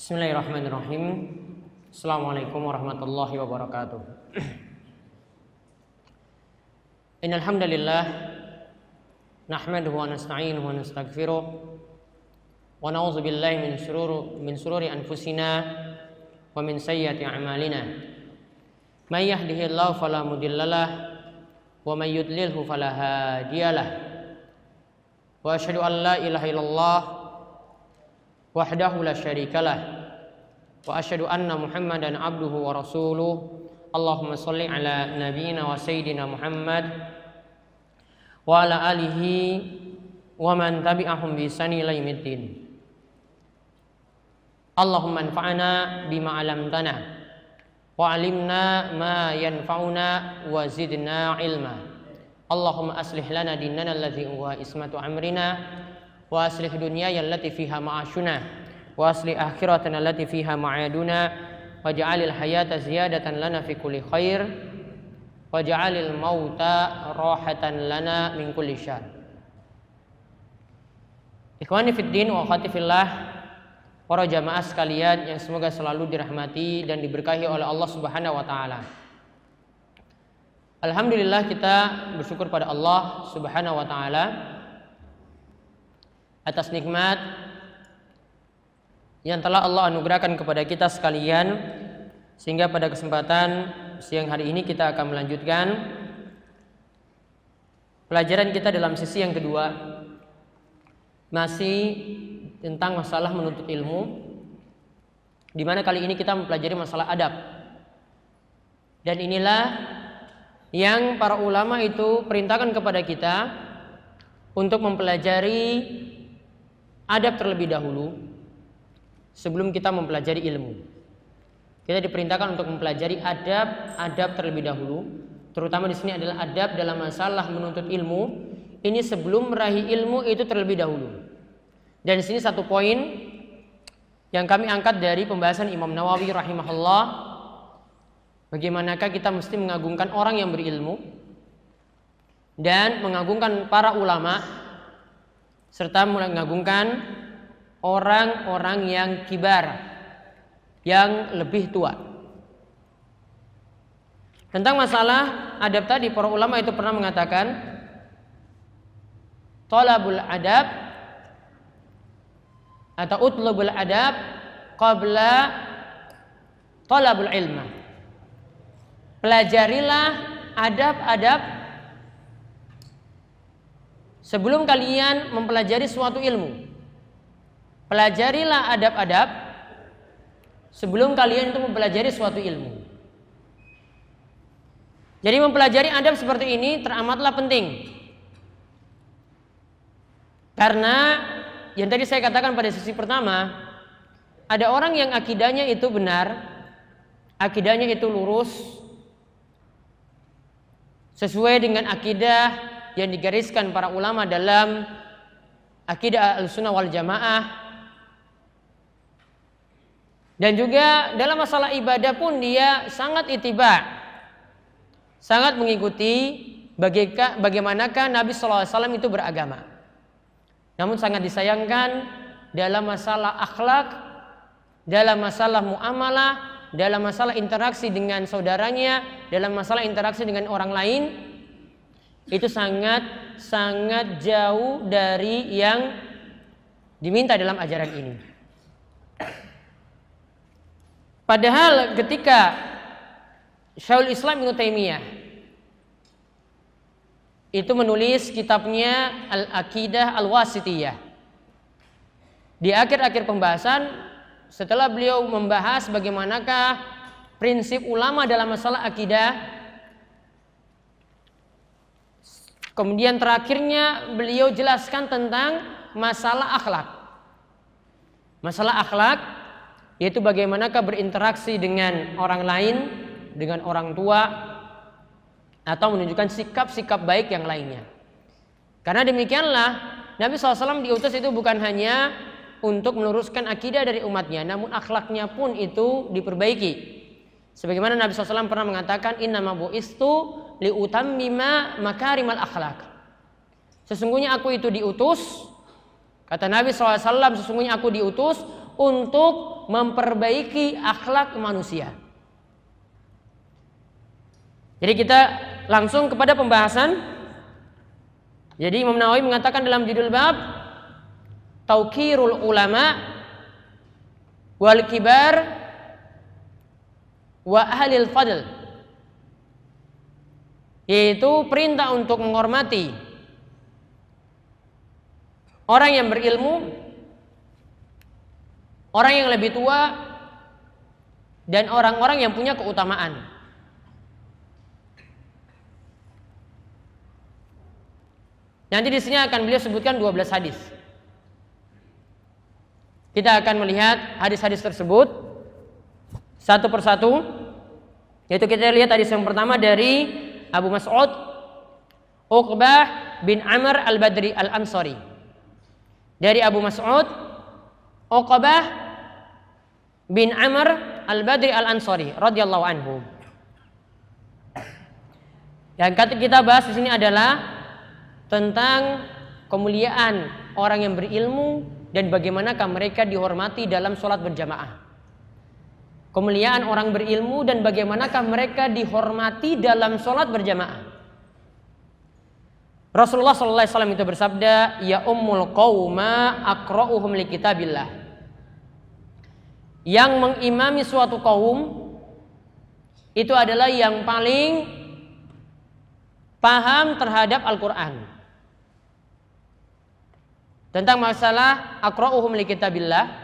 Bismillahirrahmanirrahim. Assalamualaikum warahmatullahi wabarakatuh. Innal hamdalillah nahmaduhu wa nasta'inuhu wa nastaghfiruh wa na'udzu billahi min shururi min shururi anfusina wa min sayyiati a'malina. May yahdihillahu fala mudhillalah wa may yudlilhu fala hadiyalah. Wa asyhadu an la ilaha illallah wahdahu la syarikalah wa asyhadu anna muhammadan abduhu wa rasuluh Allahumma salli ala nabiyyina wa sayyidina Muhammad wa ala alihi wa man tabi'ahum bi ihsani ila yaumiddin Allahumma anfa'na bima 'allamtana wa 'allimna ma yanfa'una wa zidna ilma Allahumma aslih dunyaya allati fiha ma'ashuna wa aslih akhiratana allati fiha ma'aduna. Waj'alil hayata ziyadatan lana fi kulli khair. Waj'alil mauta rahatan lana min kulli syar. Ikhwani fid din wa akhwati fillah para jamaah sekalian yang semoga selalu dirahmati dan diberkahi oleh Allah Subhanahu wa taala. Alhamdulillah kita bersyukur pada Allah Subhanahu wa taala atas nikmat yang telah Allah anugerahkan kepada kita sekalian sehingga pada kesempatan siang hari ini kita akan melanjutkan pelajaran kita dalam sisi yang kedua masih tentang masalah menuntut ilmu di mana kali ini kita mempelajari masalah adab. Dan inilah yang para ulama itu perintahkan kepada kita untuk mempelajari adab terlebih dahulu sebelum kita mempelajari ilmu. Kita diperintahkan untuk mempelajari adab-adab terlebih dahulu, terutama di sini adalah adab dalam masalah menuntut ilmu. Ini sebelum meraih ilmu itu terlebih dahulu. Dan di sini satu poin yang kami angkat dari pembahasan Imam Nawawi rahimahullah, bagaimanakah kita mesti mengagungkan orang yang berilmu dan mengagungkan para ulama serta mengagungkan orang-orang yang kibar yang lebih tua. Tentang masalah adab tadi para ulama itu pernah mengatakan talabul adab atau utlubul adab qabla talabul ilma. Pelajarilah adab-adab Sebelum kalian mempelajari suatu ilmu, pelajarilah adab-adab sebelum kalian itu mempelajari suatu ilmu. Jadi mempelajari adab seperti ini teramatlah penting. Karena yang tadi saya katakan pada sisi pertama, ada orang yang akidahnya itu benar, akidahnya itu lurus, sesuai dengan akidah yang digariskan para ulama dalam akidah al-sunnah wal jamaah. Dan juga dalam masalah ibadah pun dia sangat itiba sangat mengikuti bagaimanakah Nabi SAW itu beragama. Namun sangat disayangkan dalam masalah akhlak dalam masalah muamalah dalam masalah interaksi dengan saudaranya dalam masalah interaksi dengan orang lain itu sangat sangat jauh dari yang diminta dalam ajaran ini. Padahal ketika Syaul Islam Ibnu Taimiyah itu menulis kitabnya Al-Aqidah Al-Wasitiyah. Di akhir-akhir pembahasan setelah beliau membahas bagaimanakah prinsip ulama dalam masalah akidah Kemudian terakhirnya beliau jelaskan tentang masalah akhlak. Masalah akhlak yaitu bagaimanakah berinteraksi dengan orang lain, dengan orang tua atau menunjukkan sikap-sikap baik yang lainnya. Karena demikianlah Nabi SAW diutus itu bukan hanya untuk meluruskan akidah dari umatnya, namun akhlaknya pun itu diperbaiki. Sebagaimana Nabi SAW pernah mengatakan inna istu liutammima makarimal akhlak. Sesungguhnya aku itu diutus kata Nabi SAW sesungguhnya aku diutus untuk memperbaiki akhlak manusia. Jadi kita langsung kepada pembahasan. Jadi Imam Nawawi mengatakan dalam judul bab Taukirul ulama wal kibar wa ahlil fadl yaitu perintah untuk menghormati orang yang berilmu orang yang lebih tua dan orang-orang yang punya keutamaan Nanti di sini akan beliau sebutkan 12 hadis. Kita akan melihat hadis-hadis tersebut satu persatu. Yaitu kita lihat hadis yang pertama dari Abu Mas'ud Uqbah bin Amr al-Badri al-Ansari. Dari Abu Mas'ud Uqbah bin Amr al-Badri al-Ansari radhiyallahu anhu. Yang kita bahas di sini adalah tentang kemuliaan orang yang berilmu dan bagaimanakah mereka dihormati dalam sholat berjamaah. Kemuliaan orang berilmu dan bagaimanakah mereka dihormati dalam sholat berjamaah. Rasulullah SAW itu bersabda, Ya ummul qawma akra'uhum li kitabillah. Yang mengimami suatu kaum itu adalah yang paling paham terhadap Al-Quran tentang masalah akra'uhum li kitabillah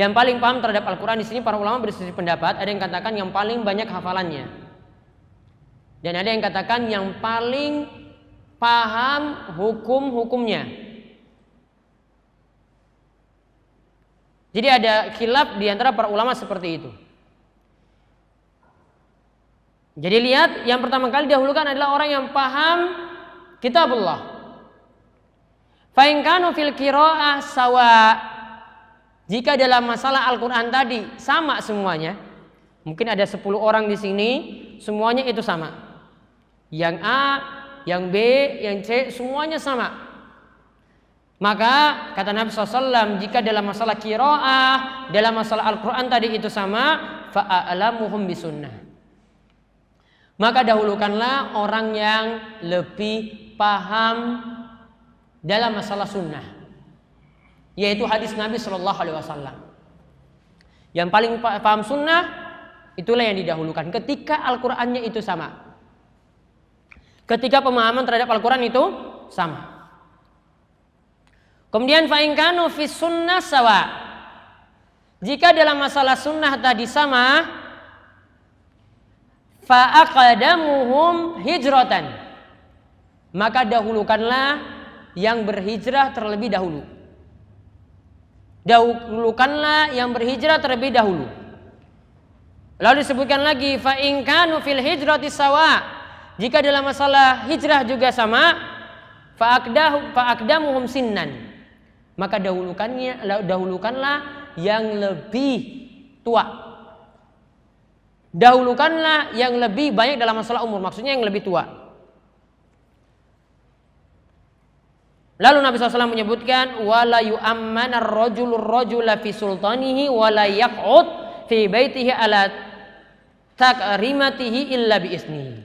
yang paling paham terhadap Al-Quran di sini para ulama berselisih pendapat. Ada yang katakan yang paling banyak hafalannya, dan ada yang katakan yang paling paham hukum-hukumnya. Jadi ada khilaf di antara para ulama seperti itu. Jadi lihat yang pertama kali dahulukan adalah orang yang paham kitabullah. Fainkanu fil kiroah sawa. Jika dalam masalah Al-Quran tadi sama semuanya, mungkin ada 10 orang di sini, semuanya itu sama. Yang A, yang B, yang C, semuanya sama. Maka kata Nabi SAW, jika dalam masalah kiroah, dalam masalah Al-Quran tadi itu sama, fa'alamuhum bisunnah. Maka dahulukanlah orang yang lebih paham dalam masalah sunnah yaitu hadis Nabi Shallallahu Alaihi Wasallam. Yang paling paham sunnah itulah yang didahulukan. Ketika Al-Qur'annya itu sama. Ketika pemahaman terhadap Al-Quran itu sama. Kemudian fa'inkanu fi sunnah sawa. Jika dalam masalah sunnah tadi sama fa'aqadamuhum hijratan. Maka dahulukanlah yang berhijrah terlebih dahulu. Dahulukanlah yang berhijrah terlebih dahulu. Lalu disebutkan lagi fa in kanu fil hijrati sawa. Jika dalam masalah hijrah juga sama, fa aqdahu fa aqdamuhum sinnan. Maka dahulukannya dahulukanlah yang lebih tua. Dahulukanlah yang lebih banyak dalam masalah umur, maksudnya yang lebih tua. Lalu Nabi SAW menyebutkan wala yu'amman ar-rajulu rajula fi sultanihi wala yaq'ud fi baitihi ala takrimatihi illa bi isnihi.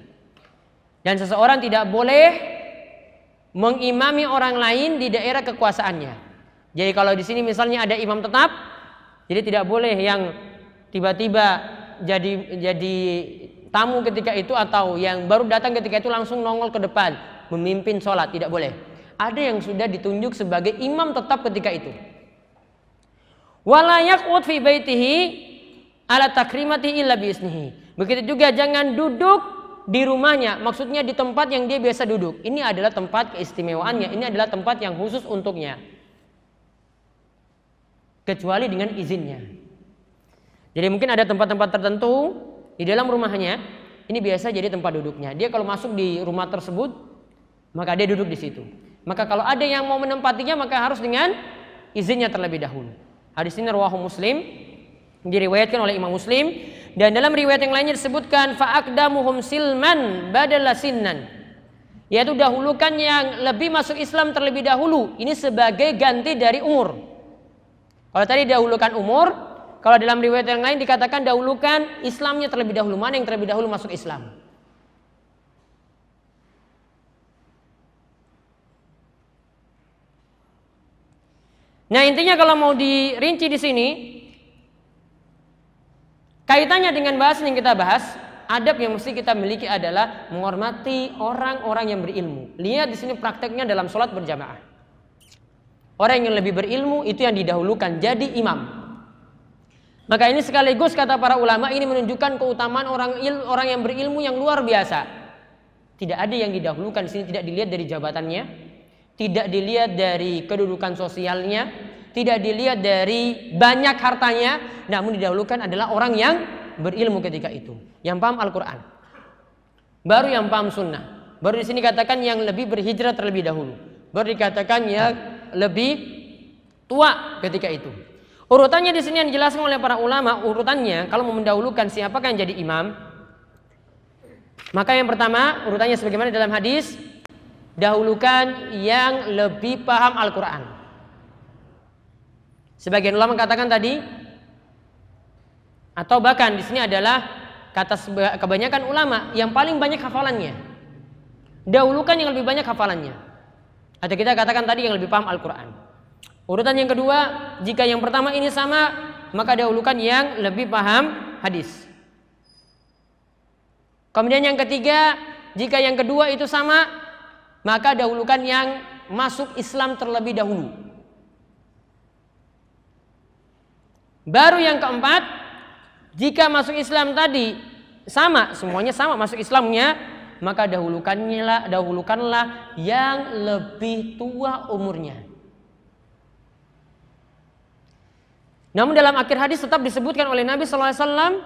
Dan seseorang tidak boleh mengimami orang lain di daerah kekuasaannya. Jadi kalau di sini misalnya ada imam tetap, jadi tidak boleh yang tiba-tiba jadi jadi tamu ketika itu atau yang baru datang ketika itu langsung nongol ke depan memimpin sholat tidak boleh ada yang sudah ditunjuk sebagai imam tetap ketika itu. Walayak fi baitihi ala takrimati illa biisnihi. Begitu juga jangan duduk di rumahnya, maksudnya di tempat yang dia biasa duduk. Ini adalah tempat keistimewaannya, ini adalah tempat yang khusus untuknya. Kecuali dengan izinnya. Jadi mungkin ada tempat-tempat tertentu di dalam rumahnya, ini biasa jadi tempat duduknya. Dia kalau masuk di rumah tersebut, maka dia duduk di situ. Maka kalau ada yang mau menempatinya maka harus dengan izinnya terlebih dahulu. Hadis ini rawahu Muslim diriwayatkan oleh Imam Muslim dan dalam riwayat yang lainnya disebutkan fa'aqdamuhum silman badala sinnan yaitu dahulukan yang lebih masuk Islam terlebih dahulu ini sebagai ganti dari umur Kalau tadi dahulukan umur, kalau dalam riwayat yang lain dikatakan dahulukan Islamnya terlebih dahulu. Mana yang terlebih dahulu masuk Islam? Nah intinya kalau mau dirinci di sini, kaitannya dengan bahas yang kita bahas, adab yang mesti kita miliki adalah menghormati orang-orang yang berilmu. Lihat di sini prakteknya dalam sholat berjamaah. Orang yang lebih berilmu itu yang didahulukan jadi imam. Maka ini sekaligus kata para ulama ini menunjukkan keutamaan orang il, orang yang berilmu yang luar biasa. Tidak ada yang didahulukan di sini tidak dilihat dari jabatannya, tidak dilihat dari kedudukan sosialnya, tidak dilihat dari banyak hartanya, namun didahulukan adalah orang yang berilmu ketika itu, yang paham Al-Qur'an. Baru yang paham sunnah. Baru di sini katakan yang lebih berhijrah terlebih dahulu. Baru dikatakan yang lebih tua ketika itu. Urutannya di sini yang dijelaskan oleh para ulama, urutannya kalau mau mendahulukan siapakah yang jadi imam, maka yang pertama urutannya sebagaimana dalam hadis, dahulukan yang lebih paham Al-Qur'an. Sebagian ulama katakan tadi atau bahkan di sini adalah kata kebanyakan ulama yang paling banyak hafalannya. Dahulukan yang lebih banyak hafalannya. Atau kita katakan tadi yang lebih paham Al-Qur'an. Urutan yang kedua, jika yang pertama ini sama, maka dahulukan yang lebih paham hadis. Kemudian yang ketiga, jika yang kedua itu sama, maka dahulukan yang masuk Islam terlebih dahulu. Baru yang keempat, jika masuk Islam tadi sama, semuanya sama masuk Islamnya, maka dahulukannya dahulukanlah yang lebih tua umurnya. Namun dalam akhir hadis tetap disebutkan oleh Nabi SAW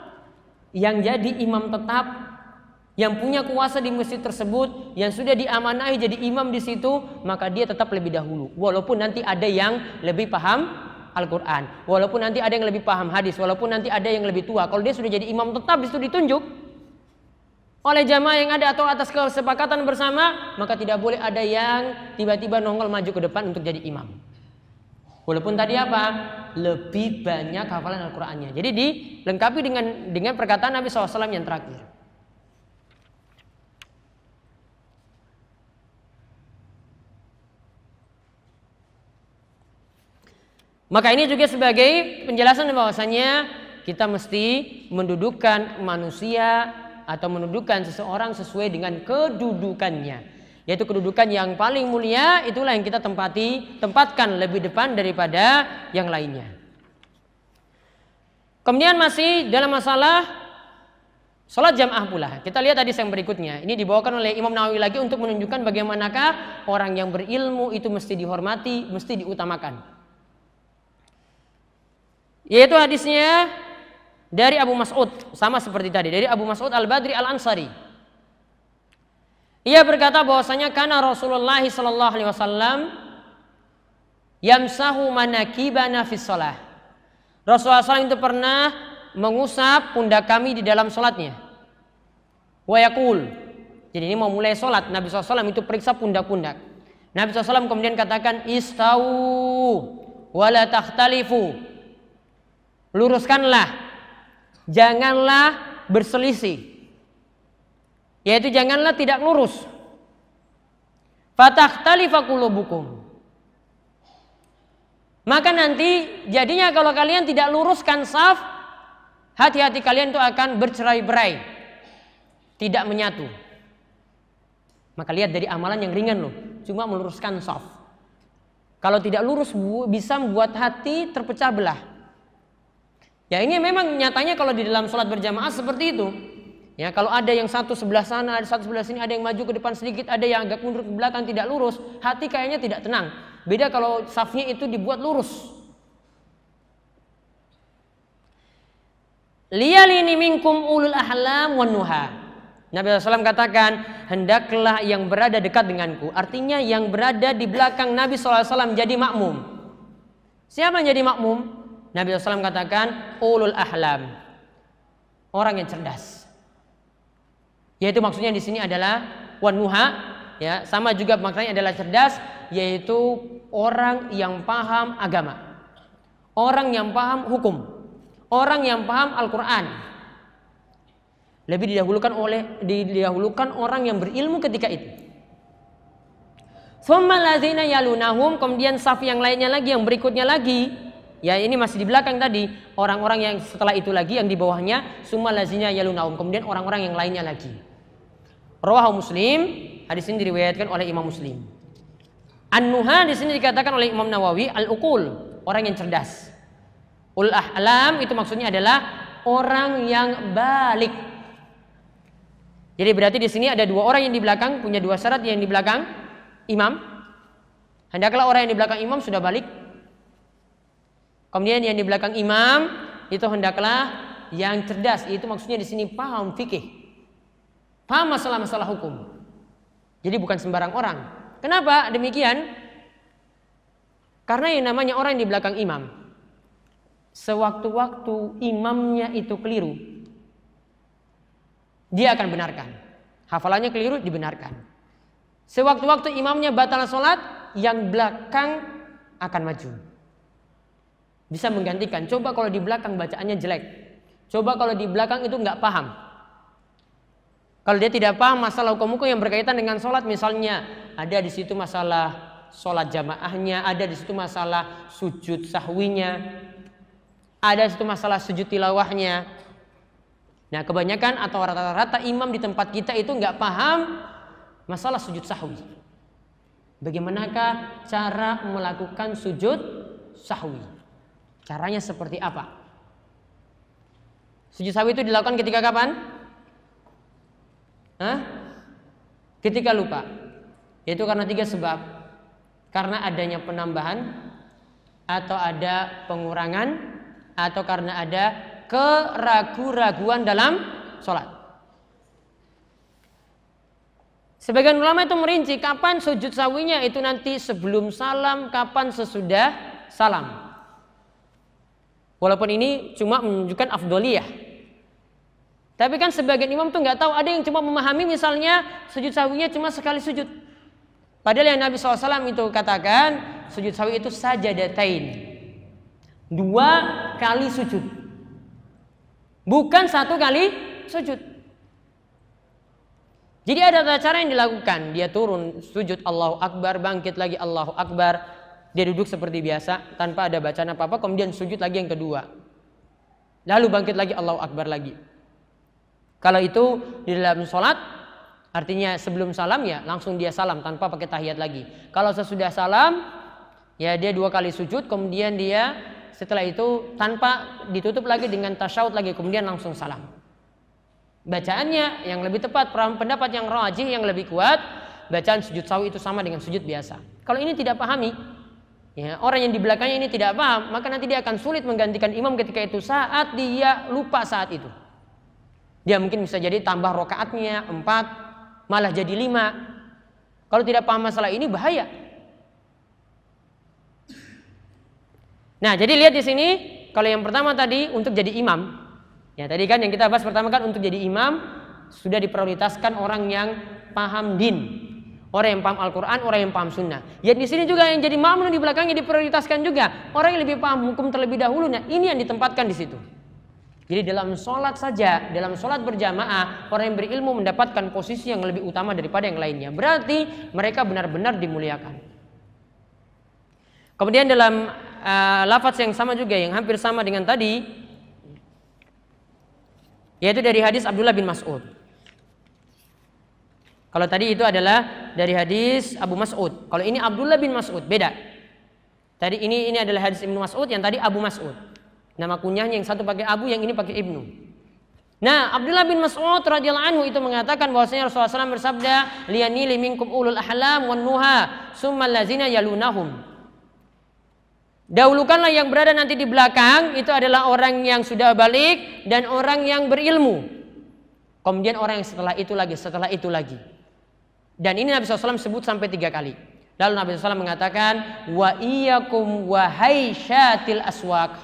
yang jadi imam tetap yang punya kuasa di masjid tersebut yang sudah diamanahi jadi imam di situ maka dia tetap lebih dahulu walaupun nanti ada yang lebih paham Al-Quran walaupun nanti ada yang lebih paham hadis walaupun nanti ada yang lebih tua kalau dia sudah jadi imam tetap di situ ditunjuk oleh jamaah yang ada atau atas kesepakatan bersama maka tidak boleh ada yang tiba-tiba nongol maju ke depan untuk jadi imam Walaupun tadi apa? Lebih banyak hafalan Al-Qur'annya. Jadi dilengkapi dengan dengan perkataan Nabi SAW yang terakhir. Maka ini juga sebagai penjelasan bahwasanya kita mesti mendudukkan manusia atau mendudukkan seseorang sesuai dengan kedudukannya yaitu kedudukan yang paling mulia itulah yang kita tempati tempatkan lebih depan daripada yang lainnya. Kemudian masih dalam masalah sholat jamaah pula. Kita lihat tadi yang berikutnya. Ini dibawakan oleh Imam Nawawi lagi untuk menunjukkan bagaimanakah orang yang berilmu itu mesti dihormati, mesti diutamakan. Yaitu hadisnya dari Abu Mas'ud sama seperti tadi dari Abu Mas'ud Al Badri Al Ansari ia berkata bahwasanya karena Rasulullah sallallahu alaihi wasallam yamsahu manakibana fi shalah. Rasulullah SAW itu pernah mengusap pundak kami di dalam sholatnya. Wa yakul. Jadi ini mau mulai sholat. Nabi SAW itu periksa pundak-pundak. Nabi SAW kemudian katakan istau wala takhtalifu. Luruskanlah. Janganlah berselisih. Yaitu janganlah tidak lurus. Fatah qulubukum. Maka nanti jadinya kalau kalian tidak luruskan saf, hati-hati kalian itu akan bercerai-berai. Tidak menyatu. Maka lihat dari amalan yang ringan loh, cuma meluruskan saf. Kalau tidak lurus bisa membuat hati terpecah belah. Ya ini memang nyatanya kalau di dalam sholat berjamaah seperti itu. Ya, kalau ada yang satu sebelah sana, ada satu sebelah sini, ada yang maju ke depan sedikit, ada yang agak mundur ke belakang tidak lurus, hati kayaknya tidak tenang. Beda kalau safnya itu dibuat lurus. Liyalini minkum ulul ahlam wan nuha. Nabi SAW katakan, hendaklah yang berada dekat denganku. Artinya yang berada di belakang Nabi SAW jadi makmum. Siapa yang jadi makmum? Nabi SAW katakan, ulul ahlam. Orang yang cerdas. Yaitu maksudnya di sini adalah wanuha ya, sama juga maknanya adalah cerdas yaitu orang yang paham agama. orang yang paham hukum, orang yang paham Al-Qur'an. Lebih didahulukan oleh didahulukan orang yang berilmu ketika itu. lazina yalunahum kemudian saf yang lainnya lagi yang berikutnya lagi ya ini masih di belakang tadi orang-orang yang setelah itu lagi yang di bawahnya summa lazina yalunahum kemudian orang-orang yang lainnya lagi Rawahu Muslim hadis ini diriwayatkan oleh Imam Muslim An-Nuha di sini dikatakan oleh Imam Nawawi al-uqul, orang yang cerdas. Ul ahlam itu maksudnya adalah orang yang balik. Jadi berarti di sini ada dua orang yang di belakang punya dua syarat yang di belakang imam. Hendaklah orang yang di belakang imam sudah balik. Kemudian yang di belakang imam itu hendaklah yang cerdas. Itu maksudnya di sini paham fikih. Paham masalah-masalah hukum. Jadi bukan sembarang orang. Kenapa demikian? Karena yang namanya orang yang di belakang imam. Sewaktu-waktu imamnya itu keliru. Dia akan benarkan. Hafalannya keliru dibenarkan. Sewaktu-waktu imamnya batal sholat, yang belakang akan maju. Bisa menggantikan. Coba kalau di belakang bacaannya jelek. Coba kalau di belakang itu nggak paham. Kalau dia tidak paham masalah hukum-hukum yang berkaitan dengan sholat misalnya ada di situ masalah sholat jamaahnya, ada di situ masalah sujud sahwinya, ada di situ masalah sujud tilawahnya. Nah kebanyakan atau rata-rata imam di tempat kita itu nggak paham masalah sujud sahwi. Bagaimanakah cara melakukan sujud sahwi? Caranya seperti apa? Sujud sahwi itu dilakukan ketika kapan? Hah? Ketika lupa. Yaitu karena tiga sebab. Karena adanya penambahan atau ada pengurangan atau karena ada keraguan-raguan dalam sholat. Sebagian ulama itu merinci kapan sujud sawinya itu nanti sebelum salam, kapan sesudah salam. Walaupun ini cuma menunjukkan afdoliyah, tapi kan sebagian imam tuh nggak tahu ada yang cuma memahami misalnya sujud sawinya cuma sekali sujud. Padahal yang Nabi SAW itu katakan sujud sawi itu saja datain. Dua kali sujud. Bukan satu kali sujud. Jadi ada tata cara yang dilakukan. Dia turun sujud Allahu Akbar, bangkit lagi Allahu Akbar. Dia duduk seperti biasa tanpa ada bacaan apa-apa. Kemudian sujud lagi yang kedua. Lalu bangkit lagi Allahu Akbar lagi. Kalau itu di dalam sholat, artinya sebelum salam ya langsung dia salam tanpa pakai tahiyat lagi. Kalau sesudah salam, ya dia dua kali sujud, kemudian dia setelah itu tanpa ditutup lagi dengan tasyahud lagi, kemudian langsung salam. Bacaannya yang lebih tepat, pendapat yang rajih yang lebih kuat, bacaan sujud sawi itu sama dengan sujud biasa. Kalau ini tidak pahami, ya, orang yang di belakangnya ini tidak paham, maka nanti dia akan sulit menggantikan imam ketika itu saat dia lupa saat itu. Dia mungkin bisa jadi tambah rokaatnya empat, malah jadi lima. Kalau tidak paham masalah ini bahaya. Nah, jadi lihat di sini kalau yang pertama tadi untuk jadi imam. Ya, tadi kan yang kita bahas pertama kan untuk jadi imam sudah diprioritaskan orang yang paham din. Orang yang paham Al-Quran, orang yang paham sunnah. Ya di sini juga yang jadi makmum di belakangnya diprioritaskan juga. Orang yang lebih paham hukum terlebih dahulu. Nah ini yang ditempatkan di situ. Jadi dalam sholat saja, dalam sholat berjamaah, orang yang berilmu mendapatkan posisi yang lebih utama daripada yang lainnya. Berarti mereka benar-benar dimuliakan. Kemudian dalam uh, lafaz yang sama juga, yang hampir sama dengan tadi, yaitu dari hadis Abdullah bin Mas'ud. Kalau tadi itu adalah dari hadis Abu Mas'ud. Kalau ini Abdullah bin Mas'ud, beda. Tadi ini ini adalah hadis Ibnu Mas'ud, yang tadi Abu Mas'ud. Nama kunyahnya yang satu pakai Abu, yang ini pakai Ibnu. Nah, Abdullah bin Mas'ud radhiyallahu anhu itu mengatakan bahwasanya Rasulullah SAW bersabda, "Liyani liminkum ulul ahlam wan nuha, summa lazina yalunahum." Dahulukanlah yang berada nanti di belakang itu adalah orang yang sudah balik dan orang yang berilmu. Kemudian orang yang setelah itu lagi, setelah itu lagi. Dan ini Nabi SAW sebut sampai tiga kali. Lalu Nabi SAW mengatakan, Wa iyakum wahai syatil aswak.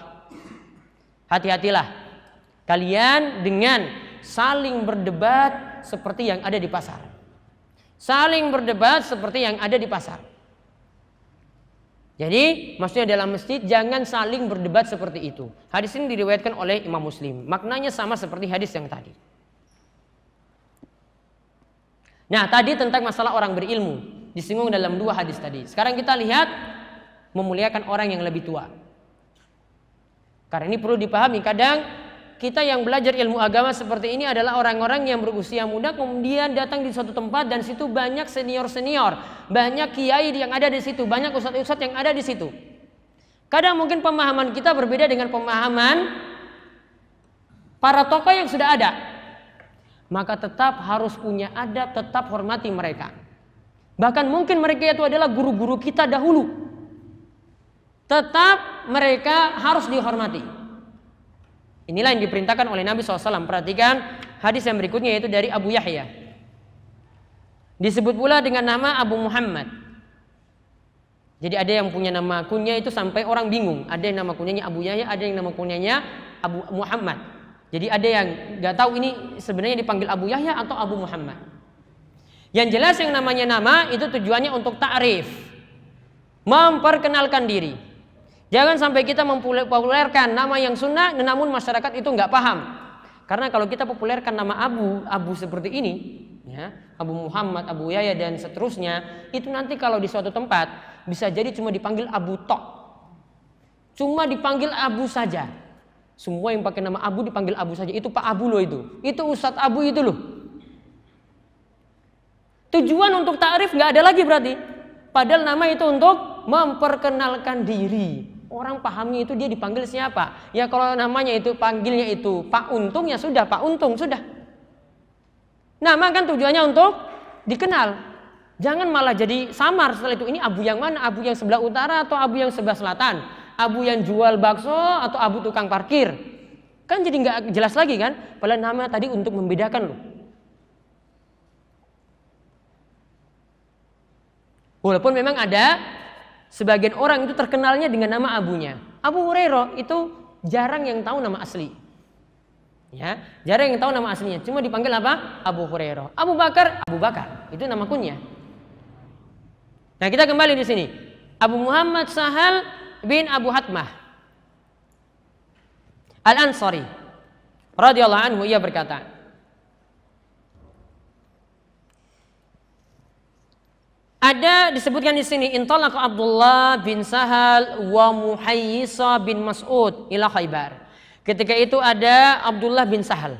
Hati-hatilah kalian dengan saling berdebat seperti yang ada di pasar. Saling berdebat seperti yang ada di pasar. Jadi maksudnya dalam masjid jangan saling berdebat seperti itu. Hadis ini diriwayatkan oleh Imam Muslim. Maknanya sama seperti hadis yang tadi. Nah tadi tentang masalah orang berilmu disinggung dalam dua hadis tadi. Sekarang kita lihat memuliakan orang yang lebih tua. Karena ini perlu dipahami. Kadang kita yang belajar ilmu agama seperti ini adalah orang-orang yang berusia muda kemudian datang di suatu tempat dan situ banyak senior-senior, banyak kiai yang ada di situ, banyak ustadz-ustadz yang ada di situ. Kadang mungkin pemahaman kita berbeda dengan pemahaman para tokoh yang sudah ada. Maka tetap harus punya adab, tetap hormati mereka. Bahkan mungkin mereka itu adalah guru-guru kita dahulu. Tetap mereka harus dihormati. Inilah yang diperintahkan oleh Nabi SAW. Perhatikan hadis yang berikutnya yaitu dari Abu Yahya. Disebut pula dengan nama Abu Muhammad. Jadi ada yang punya nama kunyah itu sampai orang bingung. Ada yang nama kunyahnya Abu Yahya, ada yang nama kunyahnya Abu Muhammad. Jadi ada yang nggak tahu ini sebenarnya dipanggil Abu Yahya atau Abu Muhammad. Yang jelas yang namanya nama itu tujuannya untuk ta'rif. Memperkenalkan diri. Jangan sampai kita mempopulerkan nama yang sunnah namun masyarakat itu nggak paham. Karena kalau kita populerkan nama Abu, Abu seperti ini, ya, Abu Muhammad, Abu Yaya dan seterusnya, itu nanti kalau di suatu tempat bisa jadi cuma dipanggil Abu Tok. Cuma dipanggil Abu saja. Semua yang pakai nama Abu dipanggil Abu saja. Itu Pak Abu loh itu. Itu Ustadz Abu itu loh. Tujuan untuk ta'rif nggak ada lagi berarti. Padahal nama itu untuk memperkenalkan diri. Orang pahamnya itu dia dipanggil siapa? Ya kalau namanya itu panggilnya itu Pak Untung ya sudah Pak Untung sudah. Nama kan tujuannya untuk dikenal. Jangan malah jadi samar setelah itu. Ini abu yang mana? Abu yang sebelah utara atau abu yang sebelah selatan? Abu yang jual bakso atau abu tukang parkir? Kan jadi nggak jelas lagi kan? Padahal nama tadi untuk membedakan loh. Walaupun memang ada Sebagian orang itu terkenalnya dengan nama abunya. Abu Hurairah itu jarang yang tahu nama asli. Ya, jarang yang tahu nama aslinya. Cuma dipanggil apa? Abu Hurairah. Abu Bakar, Abu Bakar. Itu nama kunyah. Nah, kita kembali di sini. Abu Muhammad Sahal bin Abu Hatmah. Al-Ansari radhiyallahu anhu ia berkata, Ada disebutkan di sini intalaqa Abdullah bin Sahal wa Muhayyisa bin Mas'ud ila Khaybar. Ketika itu ada Abdullah bin Sahal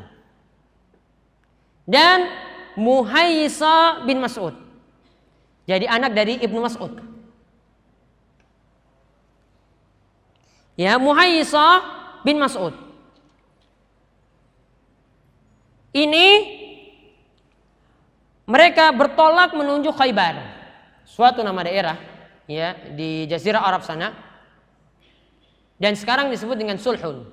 dan Muhayyisa bin Mas'ud. Jadi anak dari Ibnu Mas'ud. Ya, Muhayyisa bin Mas'ud. Ini mereka bertolak menuju Khaybar suatu nama daerah ya di Jazirah Arab sana dan sekarang disebut dengan Sulhun.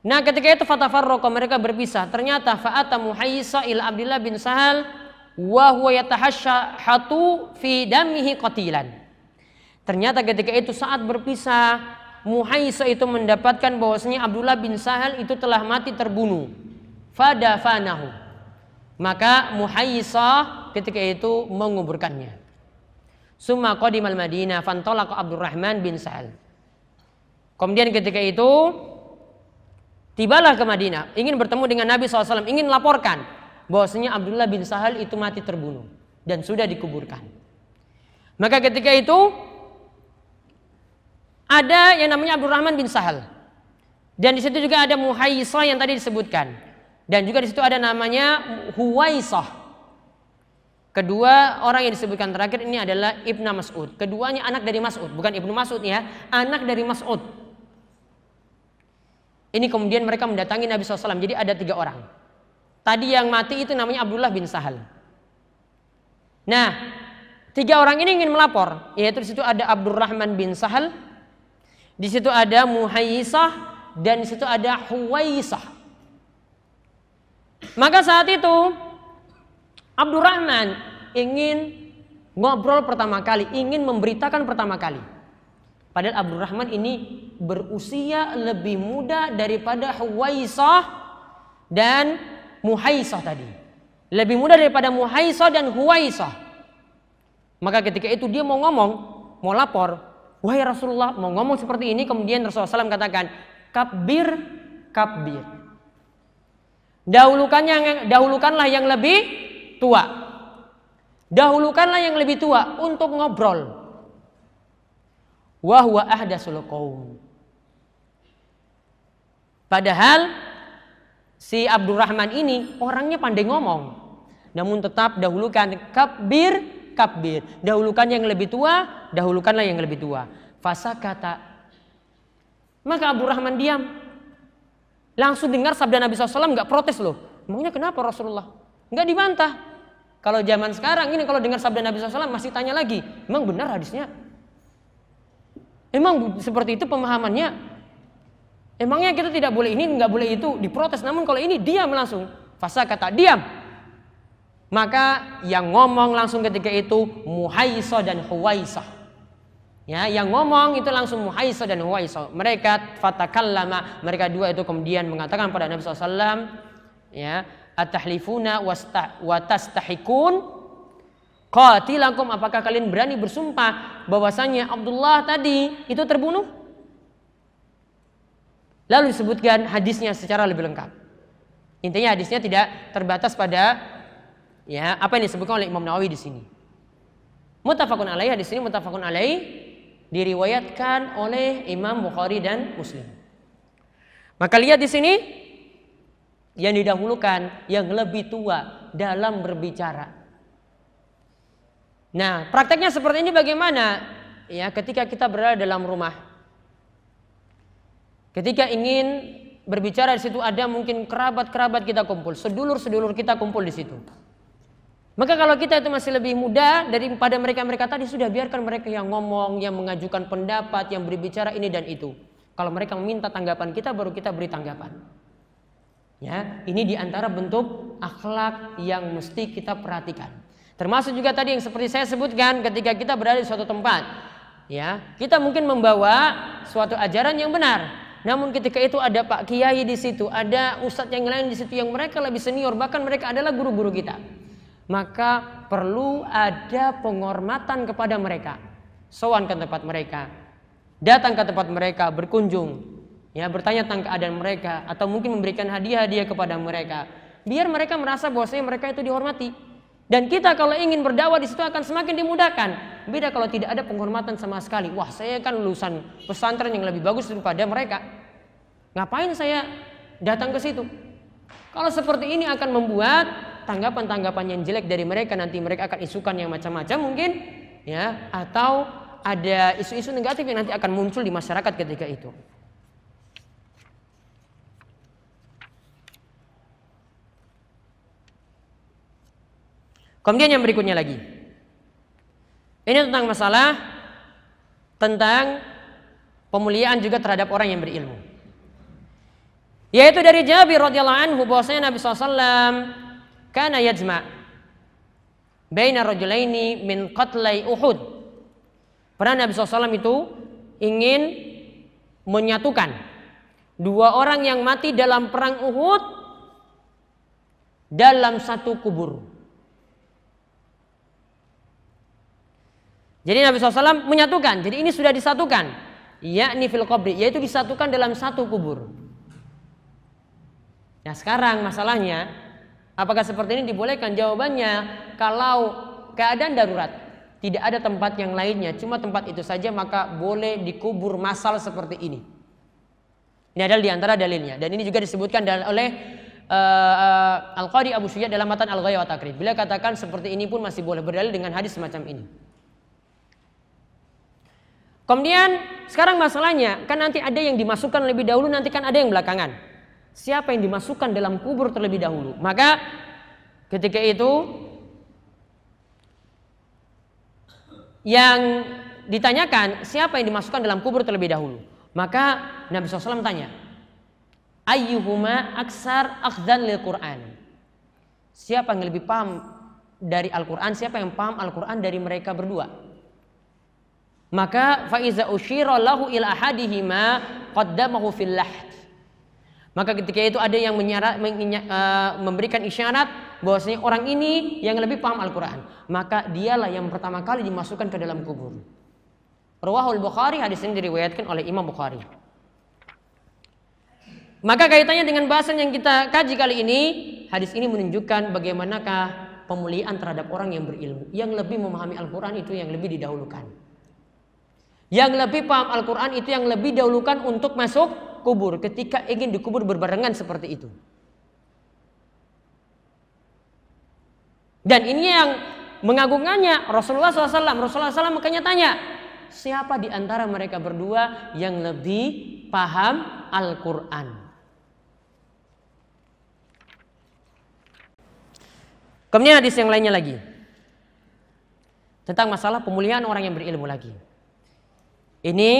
Nah ketika itu fatafarroqa mereka berpisah. Ternyata fa'ata muhayyisa ila Abdullah bin Sahal wa huwa yatahashshatu fi damihi qatilan. Ternyata ketika itu saat berpisah Muhayyisa itu mendapatkan bahwasanya Abdullah bin Sahal itu telah mati terbunuh. Fadafanahu. Maka Muhayyisa ketika itu menguburkannya. Summa qadimal Madinah fantolaqa Abdurrahman bin Sa'al. Kemudian ketika itu tibalah ke Madinah, ingin bertemu dengan Nabi SAW, ingin laporkan bahwasanya Abdullah bin Sahal itu mati terbunuh dan sudah dikuburkan. Maka ketika itu ada yang namanya Abdurrahman bin Sahal. Dan di situ juga ada Muhayyisah yang tadi disebutkan. Dan juga di situ ada namanya Huwaisah. Kedua orang yang disebutkan terakhir ini adalah Ibnu Mas'ud. Keduanya anak dari Mas'ud, bukan Ibnu Mas'ud ya, anak dari Mas'ud. Ini kemudian mereka mendatangi Nabi SAW. Jadi ada tiga orang. Tadi yang mati itu namanya Abdullah bin Sahal. Nah, tiga orang ini ingin melapor. Yaitu di situ ada Abdurrahman bin Sahal, di situ ada Muhayyisah, dan di situ ada Huwaisah. Maka saat itu Abdurrahman ingin ngobrol pertama kali, ingin memberitakan pertama kali. Padahal Abdurrahman ini berusia lebih muda daripada Huwaisah dan Muhaisah tadi. Lebih muda daripada Muhaisah dan Huwaisah. Maka ketika itu dia mau ngomong, mau lapor, Wahai Rasulullah, mau ngomong seperti ini, kemudian Rasulullah SAW katakan, kabir, kabir. Dahulukan yang dahulukanlah yang lebih tua. Dahulukanlah yang lebih tua untuk ngobrol. Wahwa ahdasul. Padahal si Abdurrahman ini orangnya pandai ngomong. Namun tetap dahulukan kabir, kabir. Dahulukan yang lebih tua, dahulukanlah yang lebih tua. Fasa kata. Maka Abdurrahman diam. Langsung dengar sabda Nabi SAW nggak protes loh. Emangnya kenapa Rasulullah? Nggak dibantah. Kalau zaman sekarang ini kalau dengar sabda Nabi SAW masih tanya lagi. Emang benar hadisnya? Emang seperti itu pemahamannya? Emangnya kita tidak boleh ini, nggak boleh itu, diprotes. Namun kalau ini diam langsung. Fasa kata diam. Maka yang ngomong langsung ketika itu Muhaiso dan Huwaisah. Ya, yang ngomong itu langsung Muhaiso dan Huwaisah. Mereka fatakallama, mereka dua itu kemudian mengatakan pada Nabi SAW, ya, atahlifuna watastahikun Qatilakum apakah kalian berani bersumpah bahwasanya Abdullah tadi itu terbunuh? Lalu disebutkan hadisnya secara lebih lengkap. Intinya hadisnya tidak terbatas pada ya apa yang disebutkan oleh Imam Nawawi di sini. Mutafakun alaih hadis ini mutafakun alaih diriwayatkan oleh Imam Bukhari dan Muslim. Maka lihat di sini yang didahulukan yang lebih tua dalam berbicara. Nah, prakteknya seperti ini bagaimana? Ya, ketika kita berada dalam rumah, Ketika ingin berbicara di situ ada mungkin kerabat-kerabat kita kumpul, sedulur-sedulur kita kumpul di situ. Maka kalau kita itu masih lebih muda daripada mereka-mereka tadi sudah biarkan mereka yang ngomong, yang mengajukan pendapat, yang berbicara ini dan itu. Kalau mereka meminta tanggapan kita baru kita beri tanggapan. Ya, ini di antara bentuk akhlak yang mesti kita perhatikan. Termasuk juga tadi yang seperti saya sebutkan ketika kita berada di suatu tempat, ya kita mungkin membawa suatu ajaran yang benar, namun ketika itu ada Pak Kiai di situ, ada ustadz yang lain di situ yang mereka lebih senior, bahkan mereka adalah guru-guru kita. Maka perlu ada penghormatan kepada mereka. Sowan ke tempat mereka, datang ke tempat mereka, berkunjung, ya bertanya tentang keadaan mereka, atau mungkin memberikan hadiah-hadiah kepada mereka. Biar mereka merasa bahwasanya mereka itu dihormati. Dan kita kalau ingin berdakwah di situ akan semakin dimudahkan. Beda kalau tidak ada penghormatan sama sekali. Wah, saya kan lulusan pesantren yang lebih bagus daripada mereka. Ngapain saya datang ke situ? Kalau seperti ini akan membuat tanggapan-tanggapan yang jelek dari mereka nanti mereka akan isukan yang macam-macam mungkin ya atau ada isu-isu negatif yang nanti akan muncul di masyarakat ketika itu. Kemudian yang berikutnya lagi. Ini tentang masalah tentang pemuliaan juga terhadap orang yang berilmu. Yaitu dari Jabir radhiyallahu anhu bahwasanya Nabi SAW kana yajma baina rajulaini min qatlai Uhud. Pernah Nabi SAW itu ingin menyatukan dua orang yang mati dalam perang Uhud dalam satu kubur. Jadi Nabi SAW menyatukan. Jadi ini sudah disatukan. Yakni fil qabri. Yaitu disatukan dalam satu kubur. Nah sekarang masalahnya. Apakah seperti ini dibolehkan? Jawabannya. Kalau keadaan darurat. Tidak ada tempat yang lainnya. Cuma tempat itu saja. Maka boleh dikubur masal seperti ini. Ini adalah di antara dalilnya. Dan ini juga disebutkan oleh uh, uh, Al-Qadi Abu Suyad dalam matan Al-Ghaya wa Takrib. Bila katakan seperti ini pun masih boleh berdalil dengan hadis semacam ini. Kemudian sekarang masalahnya kan nanti ada yang dimasukkan lebih dahulu nanti kan ada yang belakangan. Siapa yang dimasukkan dalam kubur terlebih dahulu? Maka ketika itu yang ditanyakan siapa yang dimasukkan dalam kubur terlebih dahulu. Maka Nabi SAW tanya, ayyuhuma aksar akhdan lil Quran. Siapa yang lebih paham dari Al-Quran? Siapa yang paham Al-Quran dari mereka berdua? maka faiza ushira lahu ila ahadihima qaddamahu fil lahd maka ketika itu ada yang menyarat, uh, memberikan isyarat bahwasanya orang ini yang lebih paham Al-Quran maka dialah yang pertama kali dimasukkan ke dalam kubur Rawahul Bukhari hadis ini diriwayatkan oleh Imam Bukhari. Maka kaitannya dengan bahasan yang kita kaji kali ini, hadis ini menunjukkan bagaimanakah pemuliaan terhadap orang yang berilmu. Yang lebih memahami Al-Quran itu yang lebih didahulukan. Yang lebih paham Al-Quran itu yang lebih dahulukan untuk masuk kubur ketika ingin dikubur berbarengan seperti itu. Dan ini yang mengagungkannya Rasulullah SAW. Rasulullah SAW makanya tanya, siapa di antara mereka berdua yang lebih paham Al-Quran? Kemudian hadis yang lainnya lagi. Tentang masalah pemulihan orang yang berilmu lagi. Ini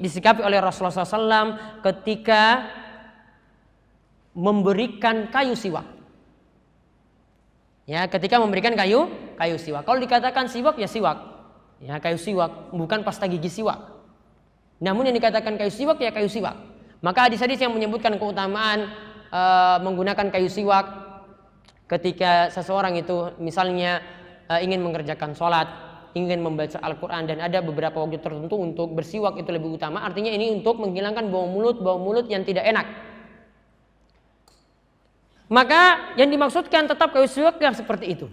disikapi oleh Rasulullah SAW ketika memberikan kayu siwak. Ya, ketika memberikan kayu, kayu siwak. Kalau dikatakan siwak ya siwak. Ya, kayu siwak, bukan pasta gigi siwak. Namun yang dikatakan kayu siwak ya kayu siwak. Maka hadis-hadis yang menyebutkan keutamaan uh, menggunakan kayu siwak ketika seseorang itu misalnya uh, ingin mengerjakan sholat, ingin membaca Al-Quran dan ada beberapa waktu tertentu untuk bersiwak itu lebih utama. Artinya ini untuk menghilangkan bau mulut, bau mulut yang tidak enak. Maka yang dimaksudkan tetap kayu siwak yang seperti itu.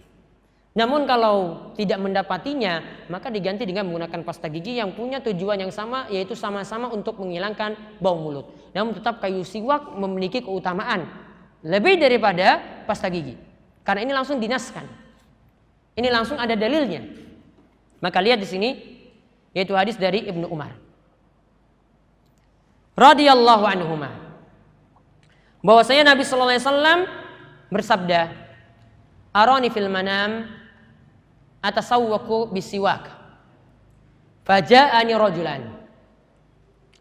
Namun kalau tidak mendapatinya, maka diganti dengan menggunakan pasta gigi yang punya tujuan yang sama, yaitu sama-sama untuk menghilangkan bau mulut. Namun tetap kayu siwak memiliki keutamaan lebih daripada pasta gigi. Karena ini langsung dinaskan. Ini langsung ada dalilnya. Maka lihat di sini yaitu hadis dari Ibnu Umar. Radhiyallahu anhuma. Bahwasanya Nabi sallallahu alaihi wasallam bersabda, "Arani fil manam atasawwaku bisiwak." Faja'ani rajulan.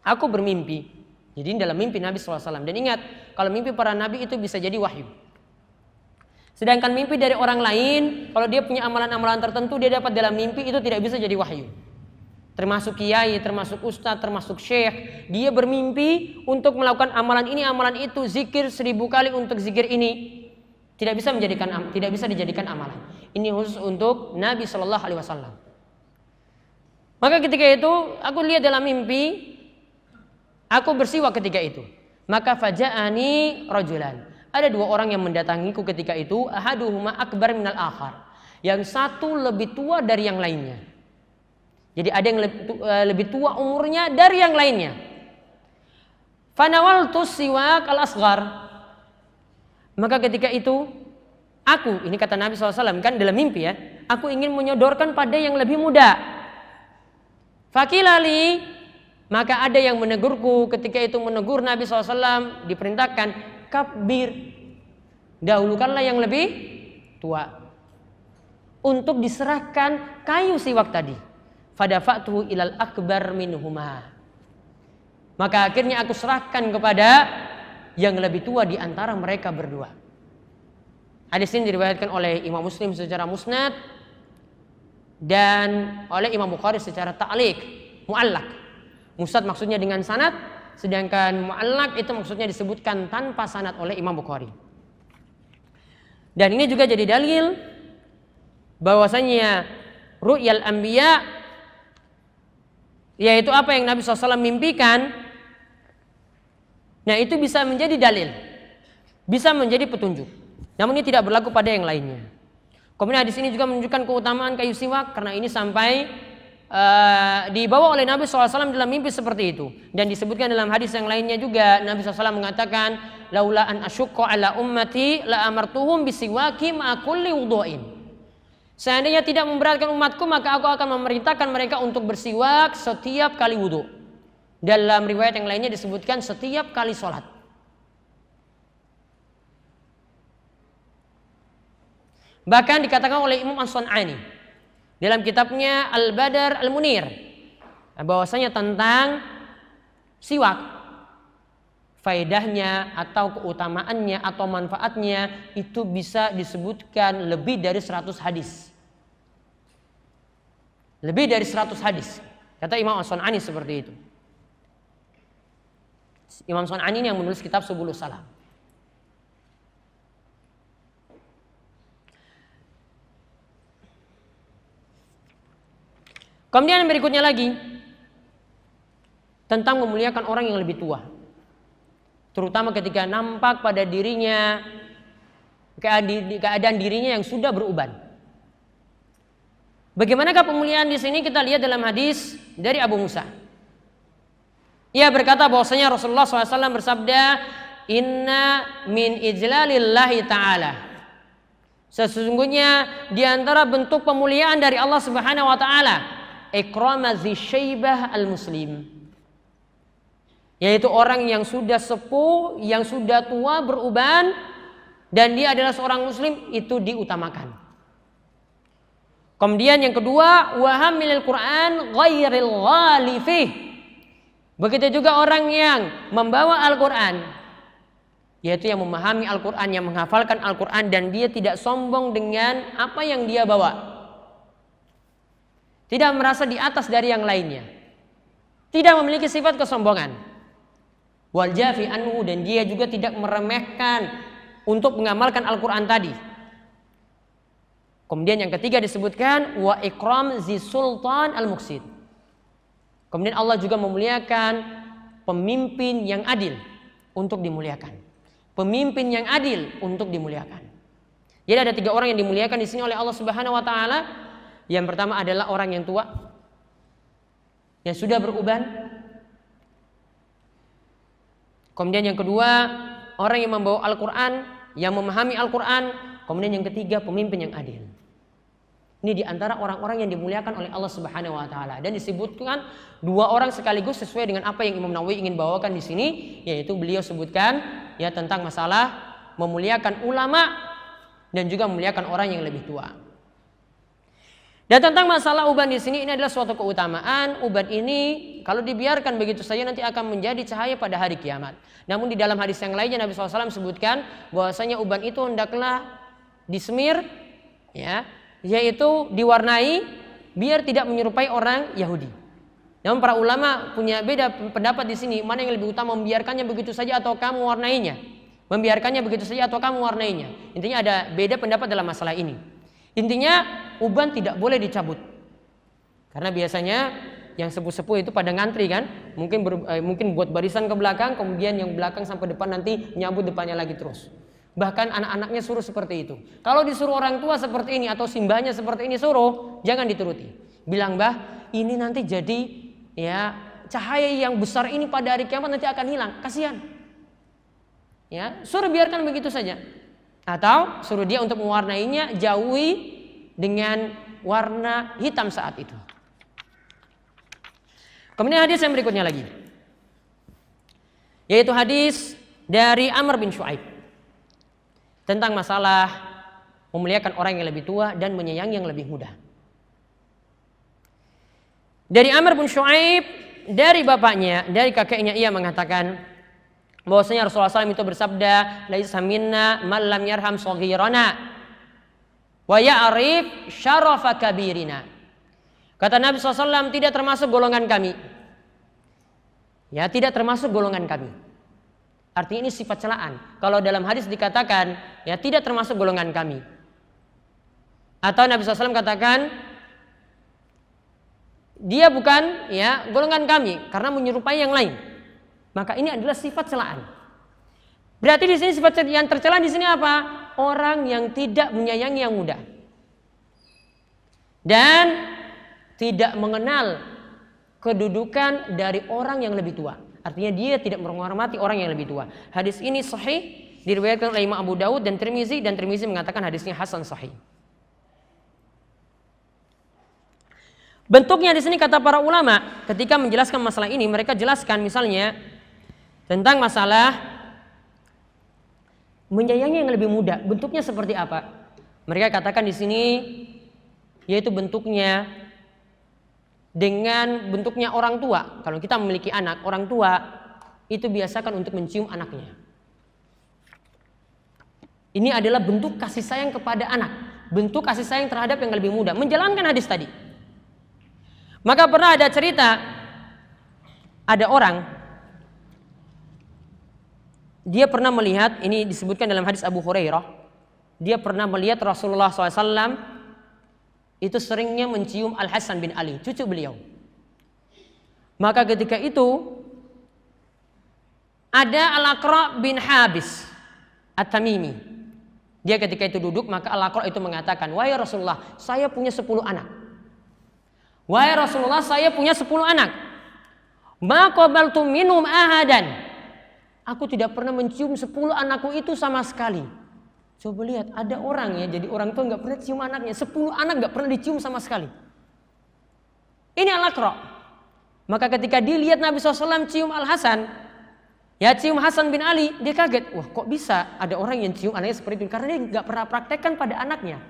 Aku bermimpi. Jadi dalam mimpi Nabi SAW. Dan ingat, kalau mimpi para nabi itu bisa jadi wahyu. Sedangkan mimpi dari orang lain, kalau dia punya amalan-amalan tertentu dia dapat dalam mimpi itu tidak bisa jadi wahyu. Termasuk kiai, termasuk ustadz, termasuk syekh. Dia bermimpi untuk melakukan amalan ini, amalan itu, zikir seribu kali untuk zikir ini. Tidak bisa menjadikan tidak bisa dijadikan amalan. Ini khusus untuk Nabi Shallallahu Alaihi Wasallam. Maka ketika itu aku lihat dalam mimpi, aku bersiwak ketika itu. Maka faja'ani rajulan ada dua orang yang mendatangiku ketika itu, ahaduhuma akbar minal akhar. Yang satu lebih tua dari yang lainnya. Jadi ada yang eh, lebih tua umurnya dari yang lainnya. Fanawal siwak al asgar. Maka ketika itu aku, ini kata Nabi SAW kan dalam mimpi ya, aku ingin menyodorkan pada yang lebih muda. Fakilali, maka ada yang menegurku ketika itu menegur Nabi SAW diperintahkan kabir. Dahulukanlah yang lebih tua. Untuk diserahkan kayu siwak tadi. Fadafa'tuhu ilal akbar minhuma. Maka akhirnya aku serahkan kepada yang lebih tua di antara mereka berdua. Hadis ini diriwayatkan oleh Imam Muslim secara musnad dan oleh Imam Bukhari secara ta'liq, muallak. Musnad maksudnya dengan sanad, Sedangkan mu'allak itu maksudnya disebutkan tanpa sanad oleh Imam Bukhari. Dan ini juga jadi dalil bahwasanya ru'yal anbiya yaitu apa yang Nabi SAW mimpikan nah itu bisa menjadi dalil bisa menjadi petunjuk namun ini tidak berlaku pada yang lainnya kemudian di sini juga menunjukkan keutamaan kayu siwak karena ini sampai uh, dibawa oleh Nabi SAW dalam mimpi seperti itu. Dan disebutkan dalam hadis yang lainnya juga Nabi SAW mengatakan laula an asyukko ala ummati la amartuhum bisiwaki ma kulli wudu'in. Seandainya tidak memberatkan umatku maka aku akan memerintahkan mereka untuk bersiwak setiap kali wudhu dalam riwayat yang lainnya disebutkan setiap kali sholat. Bahkan dikatakan oleh Imam As-Sun'ani dalam kitabnya Al-Badar Al-Munir. Bahwasanya tentang siwak. Faedahnya atau keutamaannya atau manfaatnya itu bisa disebutkan lebih dari 100 hadis. Lebih dari 100 hadis. Kata Imam As-Sun'ani seperti itu. Imam Sun'ani yang menulis kitab Subulus Salam Kemudian berikutnya lagi tentang memuliakan orang yang lebih tua. Terutama ketika nampak pada dirinya keadaan dirinya yang sudah beruban. Bagaimanakah pemuliaan di sini kita lihat dalam hadis dari Abu Musa. Ia berkata bahwasanya Rasulullah SAW bersabda, Inna min ijlalillahi ta'ala. Sesungguhnya di antara bentuk pemuliaan dari Allah Subhanahu wa taala, ikramazi syaibah al-muslim. Yaitu orang yang sudah sepuh, yang sudah tua beruban dan dia adalah seorang muslim itu diutamakan. Kemudian yang kedua, wahamilil Quran ghairil ghalifih. Begitu juga orang yang membawa Al-Quran yaitu yang memahami Al-Quran, yang menghafalkan Al-Quran dan dia tidak sombong dengan apa yang dia bawa. Tidak merasa di atas dari yang lainnya. Tidak memiliki sifat kesombongan. Wal jafi anhu dan dia juga tidak meremehkan untuk mengamalkan Al-Quran tadi. Kemudian yang ketiga disebutkan wa ikram zi sultan al muksid. Kemudian Allah juga memuliakan pemimpin yang adil untuk dimuliakan. Pemimpin yang adil untuk dimuliakan. Jadi ada tiga orang yang dimuliakan di sini oleh Allah Subhanahu wa taala. Yang pertama adalah orang yang tua yang sudah beruban. Kemudian yang kedua, orang yang membawa Al-Qur'an yang memahami Al-Quran, kemudian yang ketiga pemimpin yang adil. Ini di antara orang-orang yang dimuliakan oleh Allah Subhanahu Wa Taala dan disebutkan dua orang sekaligus sesuai dengan apa yang Imam Nawawi ingin bawakan di sini, yaitu beliau sebutkan ya tentang masalah memuliakan ulama dan juga memuliakan orang yang lebih tua. Dan tentang masalah uban di sini ini adalah suatu keutamaan. Uban ini kalau dibiarkan begitu saja nanti akan menjadi cahaya pada hari kiamat. Namun di dalam hadis yang lainnya Nabi SAW sebutkan bahwasanya uban itu hendaklah disemir, ya, yaitu diwarnai biar tidak menyerupai orang Yahudi. Namun para ulama punya beda pendapat di sini mana yang lebih utama membiarkannya begitu saja atau kamu warnainya. Membiarkannya begitu saja atau kamu warnainya. Intinya ada beda pendapat dalam masalah ini. Intinya uban tidak boleh dicabut. Karena biasanya yang sepuh-sepuh itu pada ngantri kan, mungkin ber, eh, mungkin buat barisan ke belakang, kemudian yang belakang sampai depan nanti nyambut depannya lagi terus. Bahkan anak-anaknya suruh seperti itu. Kalau disuruh orang tua seperti ini atau simbahnya seperti ini suruh, jangan dituruti. Bilang bah, ini nanti jadi ya cahaya yang besar ini pada hari kiamat nanti akan hilang. Kasihan. Ya, suruh biarkan begitu saja. Atau suruh dia untuk mewarnainya jauhi dengan warna hitam saat itu. Kemudian hadis yang berikutnya lagi. Yaitu hadis dari Amr bin Shu'aib. Tentang masalah memuliakan orang yang lebih tua dan menyayangi yang lebih muda. Dari Amr bin Shu'aib, dari bapaknya, dari kakeknya ia mengatakan, bahwasanya Rasulullah SAW itu bersabda laisa minna man lam yarham wa ya'rif syarafa kabirina. Kata Nabi SAW tidak termasuk golongan kami. Ya tidak termasuk golongan kami. Artinya ini sifat celaan. Kalau dalam hadis dikatakan ya tidak termasuk golongan kami. Atau Nabi SAW katakan dia bukan ya golongan kami karena menyerupai yang lain. Maka ini adalah sifat celaan. Berarti di sini sifat yang tercela di sini apa? Orang yang tidak menyayangi yang muda. Dan tidak mengenal kedudukan dari orang yang lebih tua. Artinya dia tidak menghormati orang yang lebih tua. Hadis ini sahih diriwayatkan oleh Imam Abu Dawud dan Tirmizi dan Tirmizi mengatakan hadisnya hasan sahih. Bentuknya di sini kata para ulama ketika menjelaskan masalah ini mereka jelaskan misalnya tentang masalah menyayangi yang lebih muda. Bentuknya seperti apa? Mereka katakan di sini yaitu bentuknya dengan bentuknya orang tua. Kalau kita memiliki anak, orang tua itu biasakan untuk mencium anaknya. Ini adalah bentuk kasih sayang kepada anak, bentuk kasih sayang terhadap yang lebih muda, menjalankan hadis tadi. Maka pernah ada cerita ada orang dia pernah melihat ini disebutkan dalam hadis Abu Hurairah dia pernah melihat Rasulullah SAW itu seringnya mencium Al Hasan bin Ali cucu beliau Maka ketika itu ada Al-Aqra bin Habis At-Tamimi. Dia ketika itu duduk maka Al-Aqra itu mengatakan, "Wahai Rasulullah, saya punya 10 anak." Wahai Rasulullah, saya punya 10 anak. Ma qabaltu minum ahadan. Aku tidak pernah mencium 10 anakku itu sama sekali. Coba lihat, ada orang ya, jadi orang tua nggak pernah cium anaknya. 10 anak nggak pernah dicium sama sekali. Ini Al-Aqra. Maka ketika dilihat Nabi SAW cium Al-Hasan, Ya cium Hasan bin Ali, dia kaget. Wah kok bisa ada orang yang cium anaknya seperti itu? Karena dia nggak pernah praktekkan pada anaknya.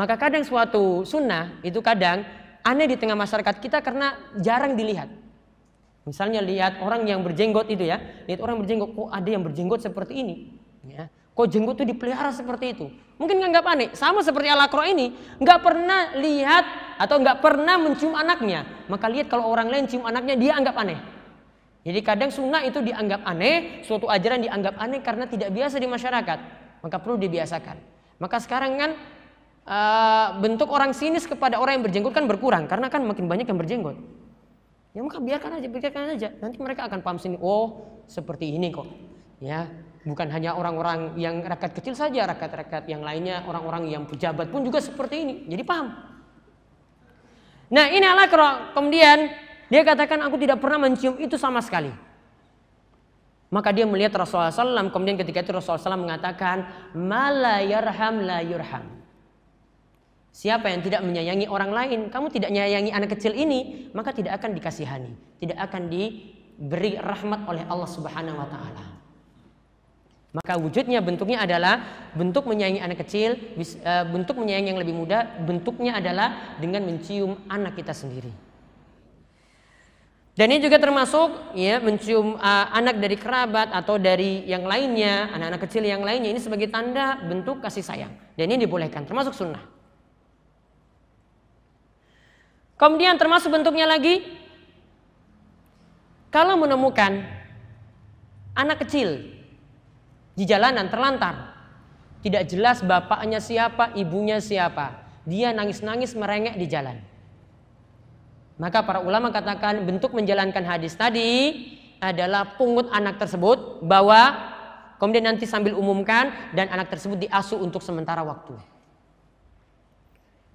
Maka kadang suatu sunnah itu kadang aneh di tengah masyarakat kita karena jarang dilihat. Misalnya lihat orang yang berjenggot itu ya, lihat orang berjenggot, kok ada yang berjenggot seperti ini? Ya, kok jenggot itu dipelihara seperti itu? Mungkin nggak aneh, sama seperti al ini, nggak pernah lihat atau nggak pernah mencium anaknya. Maka lihat kalau orang lain cium anaknya, dia anggap aneh. Jadi kadang sunnah itu dianggap aneh, suatu ajaran dianggap aneh karena tidak biasa di masyarakat. Maka perlu dibiasakan. Maka sekarang kan uh, bentuk orang sinis kepada orang yang berjenggot kan berkurang karena kan makin banyak yang berjenggot. Ya maka biarkan aja, biarkan aja. Nanti mereka akan paham sini. Oh, seperti ini kok. Ya, bukan hanya orang-orang yang rakyat kecil saja, rakyat-rakyat yang lainnya, orang-orang yang pejabat pun juga seperti ini. Jadi paham. Nah, ini Allah kemudian dia katakan aku tidak pernah mencium itu sama sekali. Maka dia melihat Rasulullah SAW. Kemudian ketika itu Rasulullah SAW mengatakan, Mala yarham la yurham. Siapa yang tidak menyayangi orang lain, kamu tidak menyayangi anak kecil ini, maka tidak akan dikasihani, tidak akan diberi rahmat oleh Allah Subhanahu wa taala. Maka wujudnya bentuknya adalah bentuk menyayangi anak kecil, eh, bentuk menyayangi yang lebih muda, bentuknya adalah dengan mencium anak kita sendiri. Dan ini juga termasuk ya mencium uh, anak dari kerabat atau dari yang lainnya, anak-anak kecil yang lainnya ini sebagai tanda bentuk kasih sayang. Dan ini dibolehkan, termasuk sunnah. Kemudian termasuk bentuknya lagi, kalau menemukan anak kecil di jalanan terlantar, tidak jelas bapaknya siapa, ibunya siapa, dia nangis-nangis merengek di jalan. Maka para ulama katakan bentuk menjalankan hadis tadi adalah pungut anak tersebut, bawa, kemudian nanti sambil umumkan dan anak tersebut diasuh untuk sementara waktu.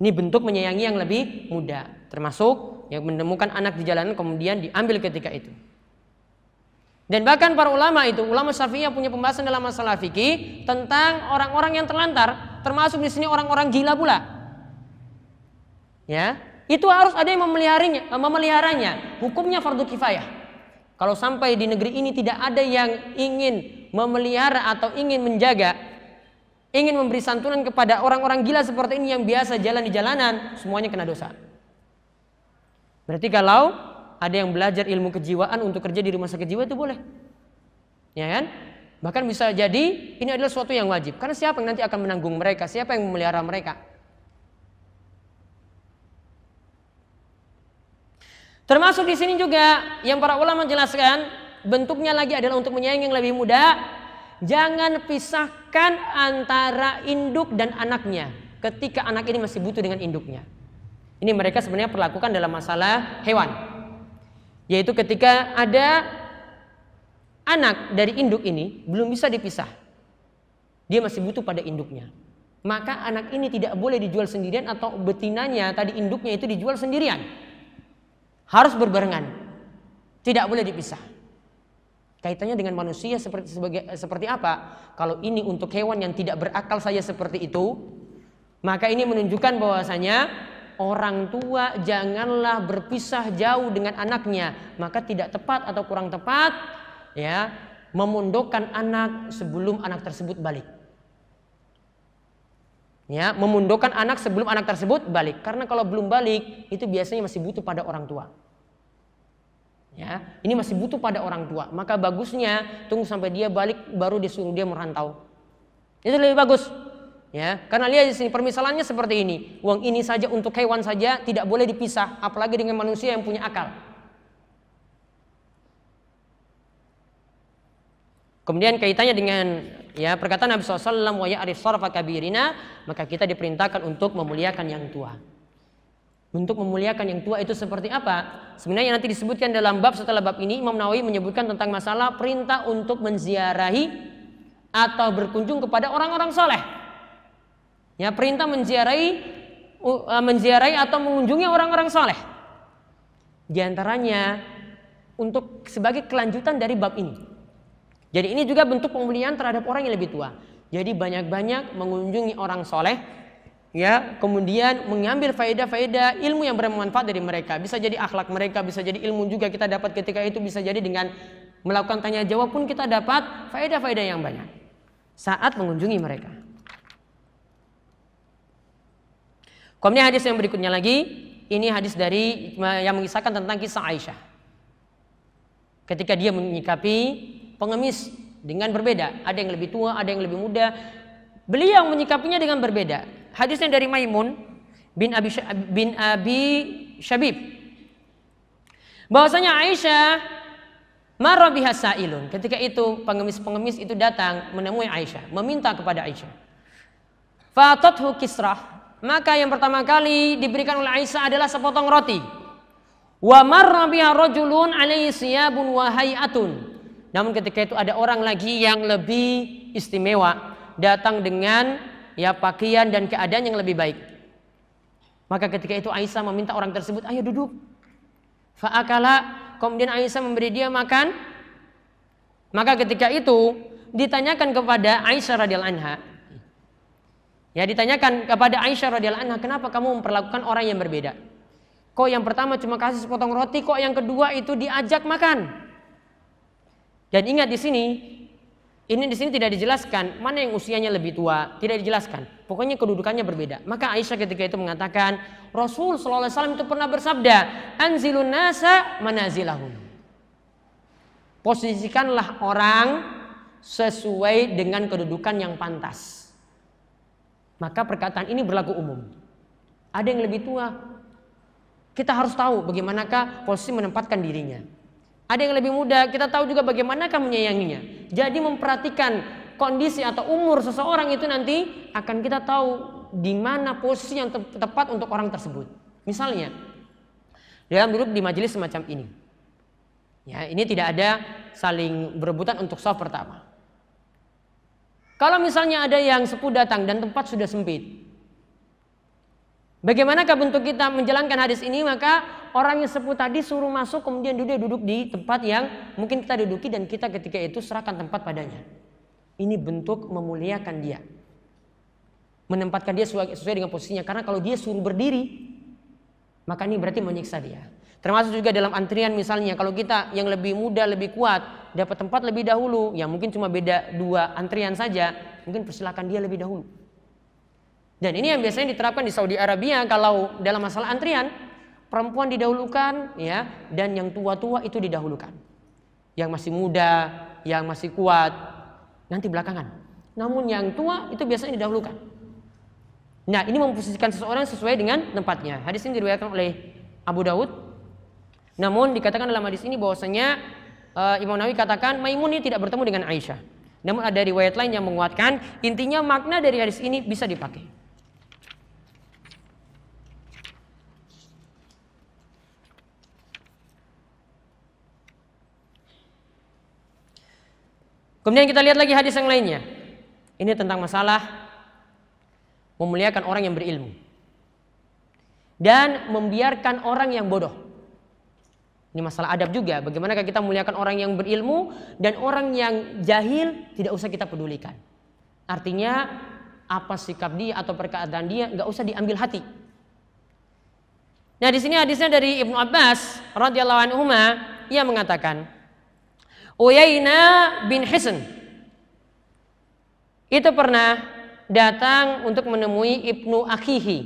Ini bentuk menyayangi yang lebih muda, termasuk yang menemukan anak di jalanan kemudian diambil ketika itu. Dan bahkan para ulama itu, ulama Syafi'iyah punya pembahasan dalam masalah fikih tentang orang-orang yang terlantar, termasuk di sini orang-orang gila pula. Ya, itu harus ada yang memeliharanya, memeliharanya. Hukumnya fardu kifayah. Kalau sampai di negeri ini tidak ada yang ingin memelihara atau ingin menjaga, ingin memberi santunan kepada orang-orang gila seperti ini yang biasa jalan di jalanan, semuanya kena dosa. Berarti kalau ada yang belajar ilmu kejiwaan untuk kerja di rumah sakit jiwa itu boleh. Ya kan? Bahkan bisa jadi ini adalah suatu yang wajib. Karena siapa yang nanti akan menanggung mereka? Siapa yang memelihara mereka? Termasuk di sini juga yang para ulama menjelaskan bentuknya lagi adalah untuk menyayangi yang lebih muda. Jangan pisahkan antara induk dan anaknya ketika anak ini masih butuh dengan induknya. Ini mereka sebenarnya perlakukan dalam masalah hewan. Yaitu ketika ada anak dari induk ini belum bisa dipisah. Dia masih butuh pada induknya. Maka anak ini tidak boleh dijual sendirian atau betinanya tadi induknya itu dijual sendirian harus berbarengan. Tidak boleh dipisah. Kaitannya dengan manusia seperti sebagai seperti apa? Kalau ini untuk hewan yang tidak berakal saja seperti itu, maka ini menunjukkan bahwasanya orang tua janganlah berpisah jauh dengan anaknya, maka tidak tepat atau kurang tepat ya memundukkan anak sebelum anak tersebut balik. Ya, memundukkan anak sebelum anak tersebut balik. Karena kalau belum balik, itu biasanya masih butuh pada orang tua. Ya, ini masih butuh pada orang tua. Maka bagusnya tunggu sampai dia balik baru disuruh dia merantau. Itu lebih bagus. Ya, karena lihat di sini permisalannya seperti ini. Uang ini saja untuk hewan saja tidak boleh dipisah, apalagi dengan manusia yang punya akal. Kemudian kaitannya dengan ya perkataan Nabi SAW wa ya'rif sarfa kabirina maka kita diperintahkan untuk memuliakan yang tua. Bentuk memuliakan yang tua itu seperti apa? Sebenarnya nanti disebutkan dalam bab setelah bab ini Imam Nawawi menyebutkan tentang masalah perintah untuk menziarahi atau berkunjung kepada orang-orang soleh. Ya perintah menziarahi uh, menziarahi atau mengunjungi orang-orang soleh. Di antaranya untuk sebagai kelanjutan dari bab ini. Jadi ini juga bentuk pemuliaan terhadap orang yang lebih tua. Jadi banyak-banyak mengunjungi orang soleh ya kemudian mengambil faedah-faedah ilmu yang bermanfaat dari mereka bisa jadi akhlak mereka bisa jadi ilmu juga kita dapat ketika itu bisa jadi dengan melakukan tanya jawab pun kita dapat faedah-faedah yang banyak saat mengunjungi mereka kemudian hadis yang berikutnya lagi ini hadis dari yang mengisahkan tentang kisah Aisyah ketika dia menyikapi pengemis dengan berbeda ada yang lebih tua ada yang lebih muda beliau menyikapinya dengan berbeda hadisnya dari Maimun bin Abi bin Abi Syabib. Bahwasanya Aisyah marra biha sailun. Ketika itu pengemis-pengemis itu datang menemui Aisyah, meminta kepada Aisyah. Fatathu kisrah. Maka yang pertama kali diberikan oleh Aisyah adalah sepotong roti. Wa marra biha rajulun alaihi siyabun wa hayatun. Namun ketika itu ada orang lagi yang lebih istimewa datang dengan ya pakaian dan keadaan yang lebih baik. Maka ketika itu Aisyah meminta orang tersebut, ayo duduk. Fa'akala, kemudian Aisyah memberi dia makan. Maka ketika itu ditanyakan kepada Aisyah radhiyallahu anha. Ya ditanyakan kepada Aisyah radhiyallahu anha, kenapa kamu memperlakukan orang yang berbeda? Kok yang pertama cuma kasih sepotong roti, kok yang kedua itu diajak makan? Dan ingat di sini ini di sini tidak dijelaskan mana yang usianya lebih tua, tidak dijelaskan. Pokoknya kedudukannya berbeda. Maka Aisyah ketika itu mengatakan, Rasul sallallahu alaihi wasallam itu pernah bersabda, "Anzilun nasa manazilahum." Posisikanlah orang sesuai dengan kedudukan yang pantas. Maka perkataan ini berlaku umum. Ada yang lebih tua, kita harus tahu bagaimanakah posisi menempatkan dirinya. Ada yang lebih muda, kita tahu juga bagaimana kamu menyayanginya. Jadi memperhatikan kondisi atau umur seseorang itu nanti akan kita tahu di mana posisi yang tepat untuk orang tersebut. Misalnya, dalam duduk di majelis semacam ini. Ya, ini tidak ada saling berebutan untuk soft pertama. Kalau misalnya ada yang sepuh datang dan tempat sudah sempit, Bagaimanakah bentuk kita menjalankan hadis ini? Maka orang yang sepuh tadi suruh masuk kemudian duduk duduk di tempat yang mungkin kita duduki dan kita ketika itu serahkan tempat padanya. Ini bentuk memuliakan dia. Menempatkan dia sesuai dengan posisinya. Karena kalau dia suruh berdiri, maka ini berarti menyiksa dia. Termasuk juga dalam antrian misalnya kalau kita yang lebih muda, lebih kuat, dapat tempat lebih dahulu, yang mungkin cuma beda dua antrian saja, mungkin persilakan dia lebih dahulu. Dan ini yang biasanya diterapkan di Saudi Arabia kalau dalam masalah antrian perempuan didahulukan ya dan yang tua-tua itu didahulukan. Yang masih muda, yang masih kuat nanti belakangan. Namun yang tua itu biasanya didahulukan. Nah, ini memposisikan seseorang sesuai dengan tempatnya. Hadis ini diriwayatkan oleh Abu Daud. Namun dikatakan dalam hadis ini bahwasanya uh, Imam Nawawi katakan Maimun ini tidak bertemu dengan Aisyah. Namun ada riwayat lain yang menguatkan intinya makna dari hadis ini bisa dipakai. Kemudian kita lihat lagi hadis yang lainnya. Ini tentang masalah memuliakan orang yang berilmu. Dan membiarkan orang yang bodoh. Ini masalah adab juga. Bagaimana kita memuliakan orang yang berilmu dan orang yang jahil tidak usah kita pedulikan. Artinya apa sikap dia atau perkataan dia nggak usah diambil hati. Nah di sini hadisnya dari Ibnu Abbas radhiyallahu anhu ia mengatakan Uyaina bin Hisn itu pernah datang untuk menemui Ibnu Akhihi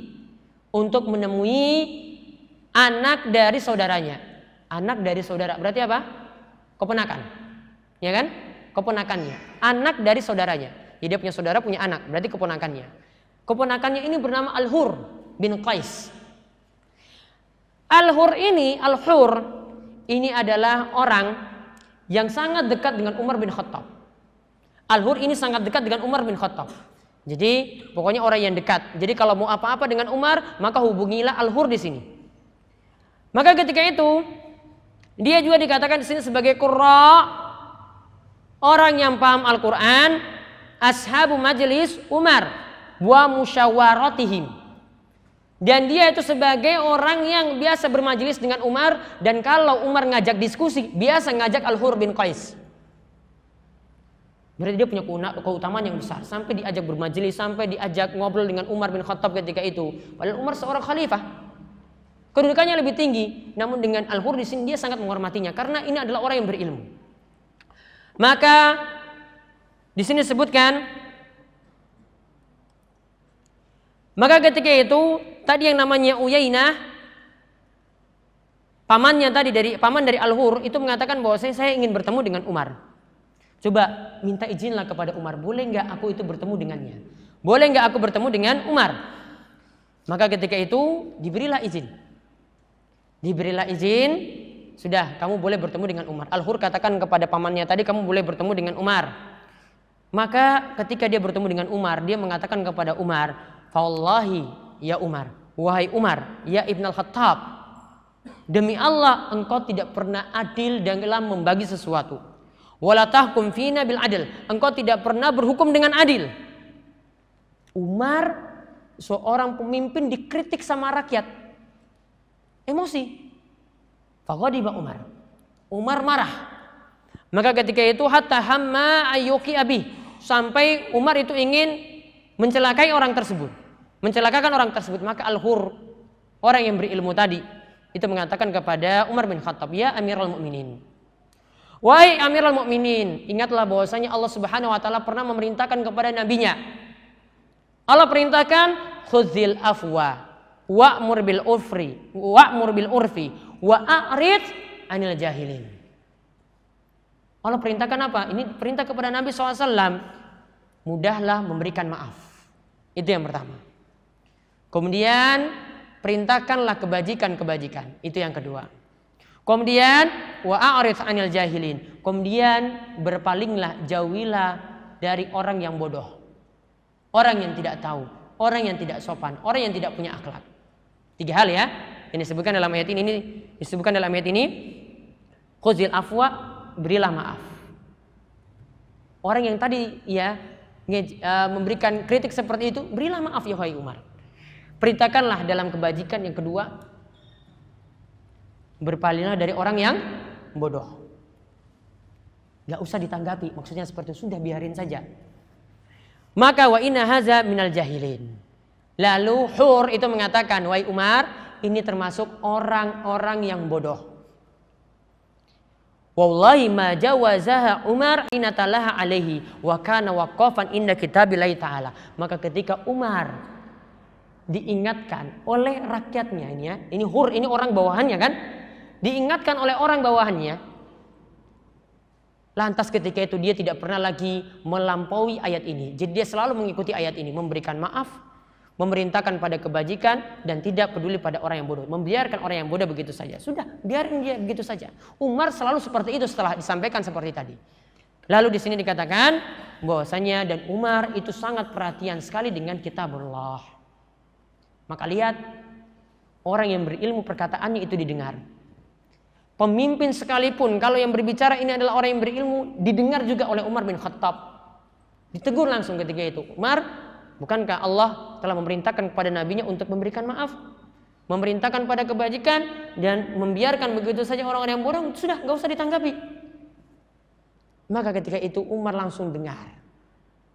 untuk menemui anak dari saudaranya. Anak dari saudara berarti apa? Keponakan. Ya kan? Keponakannya. Anak dari saudaranya. Jadi dia punya saudara punya anak, berarti keponakannya. Keponakannya ini bernama Al-Hur bin Qais. Al-Hur ini, Al-Hur ini adalah orang yang sangat dekat dengan Umar bin Khattab. Al-Hur ini sangat dekat dengan Umar bin Khattab. Jadi pokoknya orang yang dekat. Jadi kalau mau apa-apa dengan Umar, maka hubungilah Al-Hur di sini. Maka ketika itu dia juga dikatakan di sini sebagai qurra orang yang paham Al-Qur'an, ashabu majelis Umar wa musyawaratihim. Dan dia itu sebagai orang yang biasa bermajelis dengan Umar dan kalau Umar ngajak diskusi, biasa ngajak Al-Hur bin Qais. Berarti dia punya keutamaan yang besar. Sampai diajak bermajelis, sampai diajak ngobrol dengan Umar bin Khattab ketika itu. Padahal Umar seorang khalifah. Kedudukannya lebih tinggi, namun dengan Al-Hur di sini dia sangat menghormatinya karena ini adalah orang yang berilmu. Maka di sini disebutkan maka ketika itu tadi yang namanya Uyainah pamannya tadi dari paman dari Al-Hur itu mengatakan bahwa saya, saya ingin bertemu dengan Umar. Coba minta izinlah kepada Umar, boleh nggak aku itu bertemu dengannya? Boleh nggak aku bertemu dengan Umar? Maka ketika itu diberilah izin. Diberilah izin, sudah kamu boleh bertemu dengan Umar. Al-Hur katakan kepada pamannya tadi kamu boleh bertemu dengan Umar. Maka ketika dia bertemu dengan Umar, dia mengatakan kepada Umar, "Fawallahi ya Umar, wahai Umar, ya Ibn al-Khattab, demi Allah engkau tidak pernah adil dalam membagi sesuatu. Wala tahkum fina bil adil. Engkau tidak pernah berhukum dengan adil." Umar seorang pemimpin dikritik sama rakyat Emosi. Faghadiba Umar. Umar marah. Maka ketika itu hatta hamma ayyuki abi sampai Umar itu ingin mencelakai orang tersebut. Mencelakakan orang tersebut, maka Al-Hur orang yang berilmu tadi itu mengatakan kepada Umar bin Khattab, "Ya Amirul Mukminin, Wahai Amirul Mukminin, ingatlah bahwasanya Allah Subhanahu wa taala pernah memerintahkan kepada nabinya. Allah perintahkan khudzil afwa wa'mur bil urfi wa'mur bil urfi wa a'rid anil jahilin. Allah perintahkan apa? Ini perintah kepada Nabi SAW. Mudahlah memberikan maaf. Itu yang pertama. Kemudian perintahkanlah kebajikan-kebajikan. Itu yang kedua. Kemudian wa a'rid anil jahilin. Kemudian berpalinglah, jauhilah dari orang yang bodoh. Orang yang tidak tahu, orang yang tidak sopan, orang yang tidak punya akhlak. Tiga hal ya. Ini disebutkan dalam ayat ini, ini disebutkan dalam ayat ini. Khuzil afwa, berilah maaf. Orang yang tadi ya uh, memberikan kritik seperti itu, berilah maaf ya wahai Umar. Perintahkanlah dalam kebajikan yang kedua, berpalinglah dari orang yang bodoh. Gak usah ditanggapi, maksudnya seperti itu, sudah biarin saja. Maka wa inna haza minal jahilin. Lalu Hur itu mengatakan, "Wahai Umar, ini termasuk orang-orang yang bodoh." Wallahi ma jawazaha Umar inatalaha alaihi wa kana waqafan inda kitabillahi ta'ala. Maka ketika Umar diingatkan oleh rakyatnya ini ya, ini Hur, ini orang bawahannya kan? Diingatkan oleh orang bawahannya. Lantas ketika itu dia tidak pernah lagi melampaui ayat ini. Jadi dia selalu mengikuti ayat ini, memberikan maaf, memerintahkan pada kebajikan dan tidak peduli pada orang yang bodoh, membiarkan orang yang bodoh begitu saja. Sudah, biarin dia begitu saja. Umar selalu seperti itu setelah disampaikan seperti tadi. Lalu di sini dikatakan bahwasanya dan Umar itu sangat perhatian sekali dengan kitabullah. Maka lihat orang yang berilmu perkataannya itu didengar. Pemimpin sekalipun kalau yang berbicara ini adalah orang yang berilmu didengar juga oleh Umar bin Khattab. Ditegur langsung ketika itu. Umar, Bukankah Allah telah memerintahkan kepada nabinya untuk memberikan maaf? Memerintahkan pada kebajikan dan membiarkan begitu saja orang-orang yang bodoh sudah nggak usah ditanggapi. Maka ketika itu Umar langsung dengar.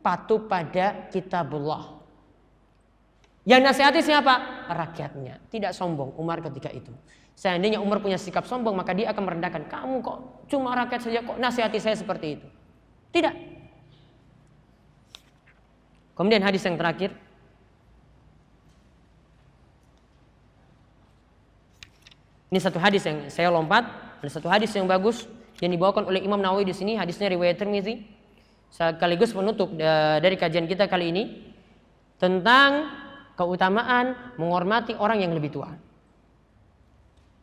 Patuh pada kitabullah. Yang nasihati siapa? Rakyatnya. Tidak sombong Umar ketika itu. Seandainya Umar punya sikap sombong maka dia akan merendahkan. Kamu kok cuma rakyat saja kok nasihati saya seperti itu. Tidak. Kemudian hadis yang terakhir Ini satu hadis yang saya lompat, ada satu hadis yang bagus yang dibawakan oleh Imam Nawawi di sini, hadisnya riwayat Tirmizi. Sekaligus penutup dari kajian kita kali ini tentang keutamaan menghormati orang yang lebih tua.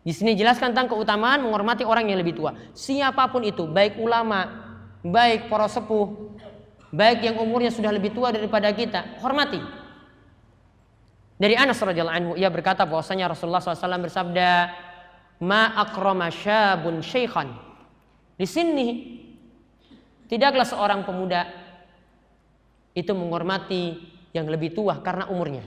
Di sini jelaskan tentang keutamaan menghormati orang yang lebih tua. Siapa pun itu, baik ulama, baik para sepuh, baik yang umurnya sudah lebih tua daripada kita, hormati. Dari Anas radhiyallahu anhu ia berkata bahwasanya Rasulullah SAW bersabda, ma akrama syabun syaikhan. Di sini tidaklah seorang pemuda itu menghormati yang lebih tua karena umurnya.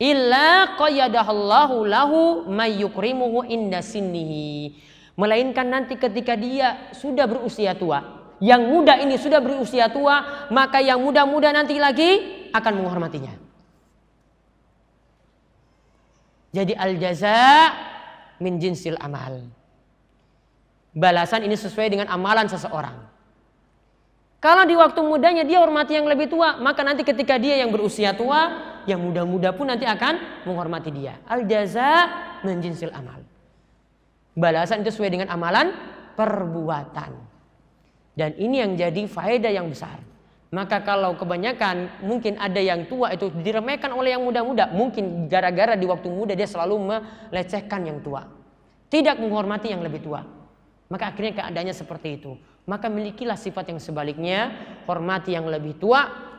Illa qayyadahallahu lahu mayyukrimuhu inda sinnihi. Melainkan nanti ketika dia sudah berusia tua. Yang muda ini sudah berusia tua, maka yang muda-muda nanti lagi akan menghormatinya. Jadi al jaza min jinsil amal. Balasan ini sesuai dengan amalan seseorang. Kalau di waktu mudanya dia hormati yang lebih tua, maka nanti ketika dia yang berusia tua, yang muda-muda pun nanti akan menghormati dia. Al jaza min jinsil amal. Balasan itu sesuai dengan amalan perbuatan. Dan ini yang jadi faedah yang besar. Maka kalau kebanyakan mungkin ada yang tua itu diremehkan oleh yang muda-muda. Mungkin gara-gara di waktu muda dia selalu melecehkan yang tua. Tidak menghormati yang lebih tua. Maka akhirnya keadaannya seperti itu. Maka milikilah sifat yang sebaliknya. Hormati yang lebih tua.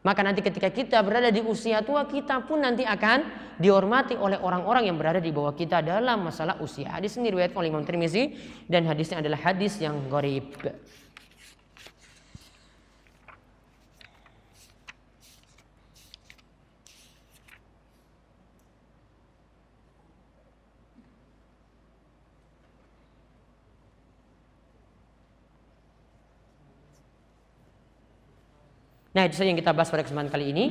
Maka nanti ketika kita berada di usia tua kita pun nanti akan dihormati oleh orang-orang yang berada di bawah kita dalam masalah usia. Hadis ini riwayat oleh Imam Tirmizi dan hadisnya adalah hadis yang gharib. Nah itu saja yang kita bahas pada kesempatan kali ini.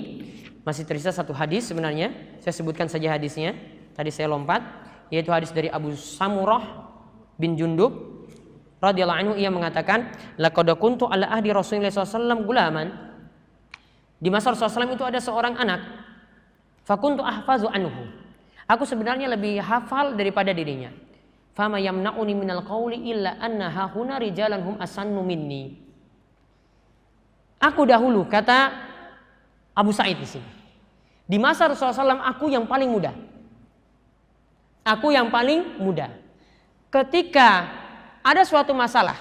Masih tersisa satu hadis sebenarnya. Saya sebutkan saja hadisnya. Tadi saya lompat. Yaitu hadis dari Abu Samurah bin Jundub. radhiyallahu anhu ia mengatakan, Laqad kuntu ala ahdi Rasulullah SAW gulaman. Di masa Rasulullah SAW itu ada seorang anak. Fakuntu ahfazu anhu. Aku sebenarnya lebih hafal daripada dirinya. Fama yamna'uni minal qawli illa anna hahuna rijalan hum asannu minni. Aku dahulu kata Abu Said di sini. Di masa Rasulullah SAW aku yang paling muda. Aku yang paling muda. Ketika ada suatu masalah,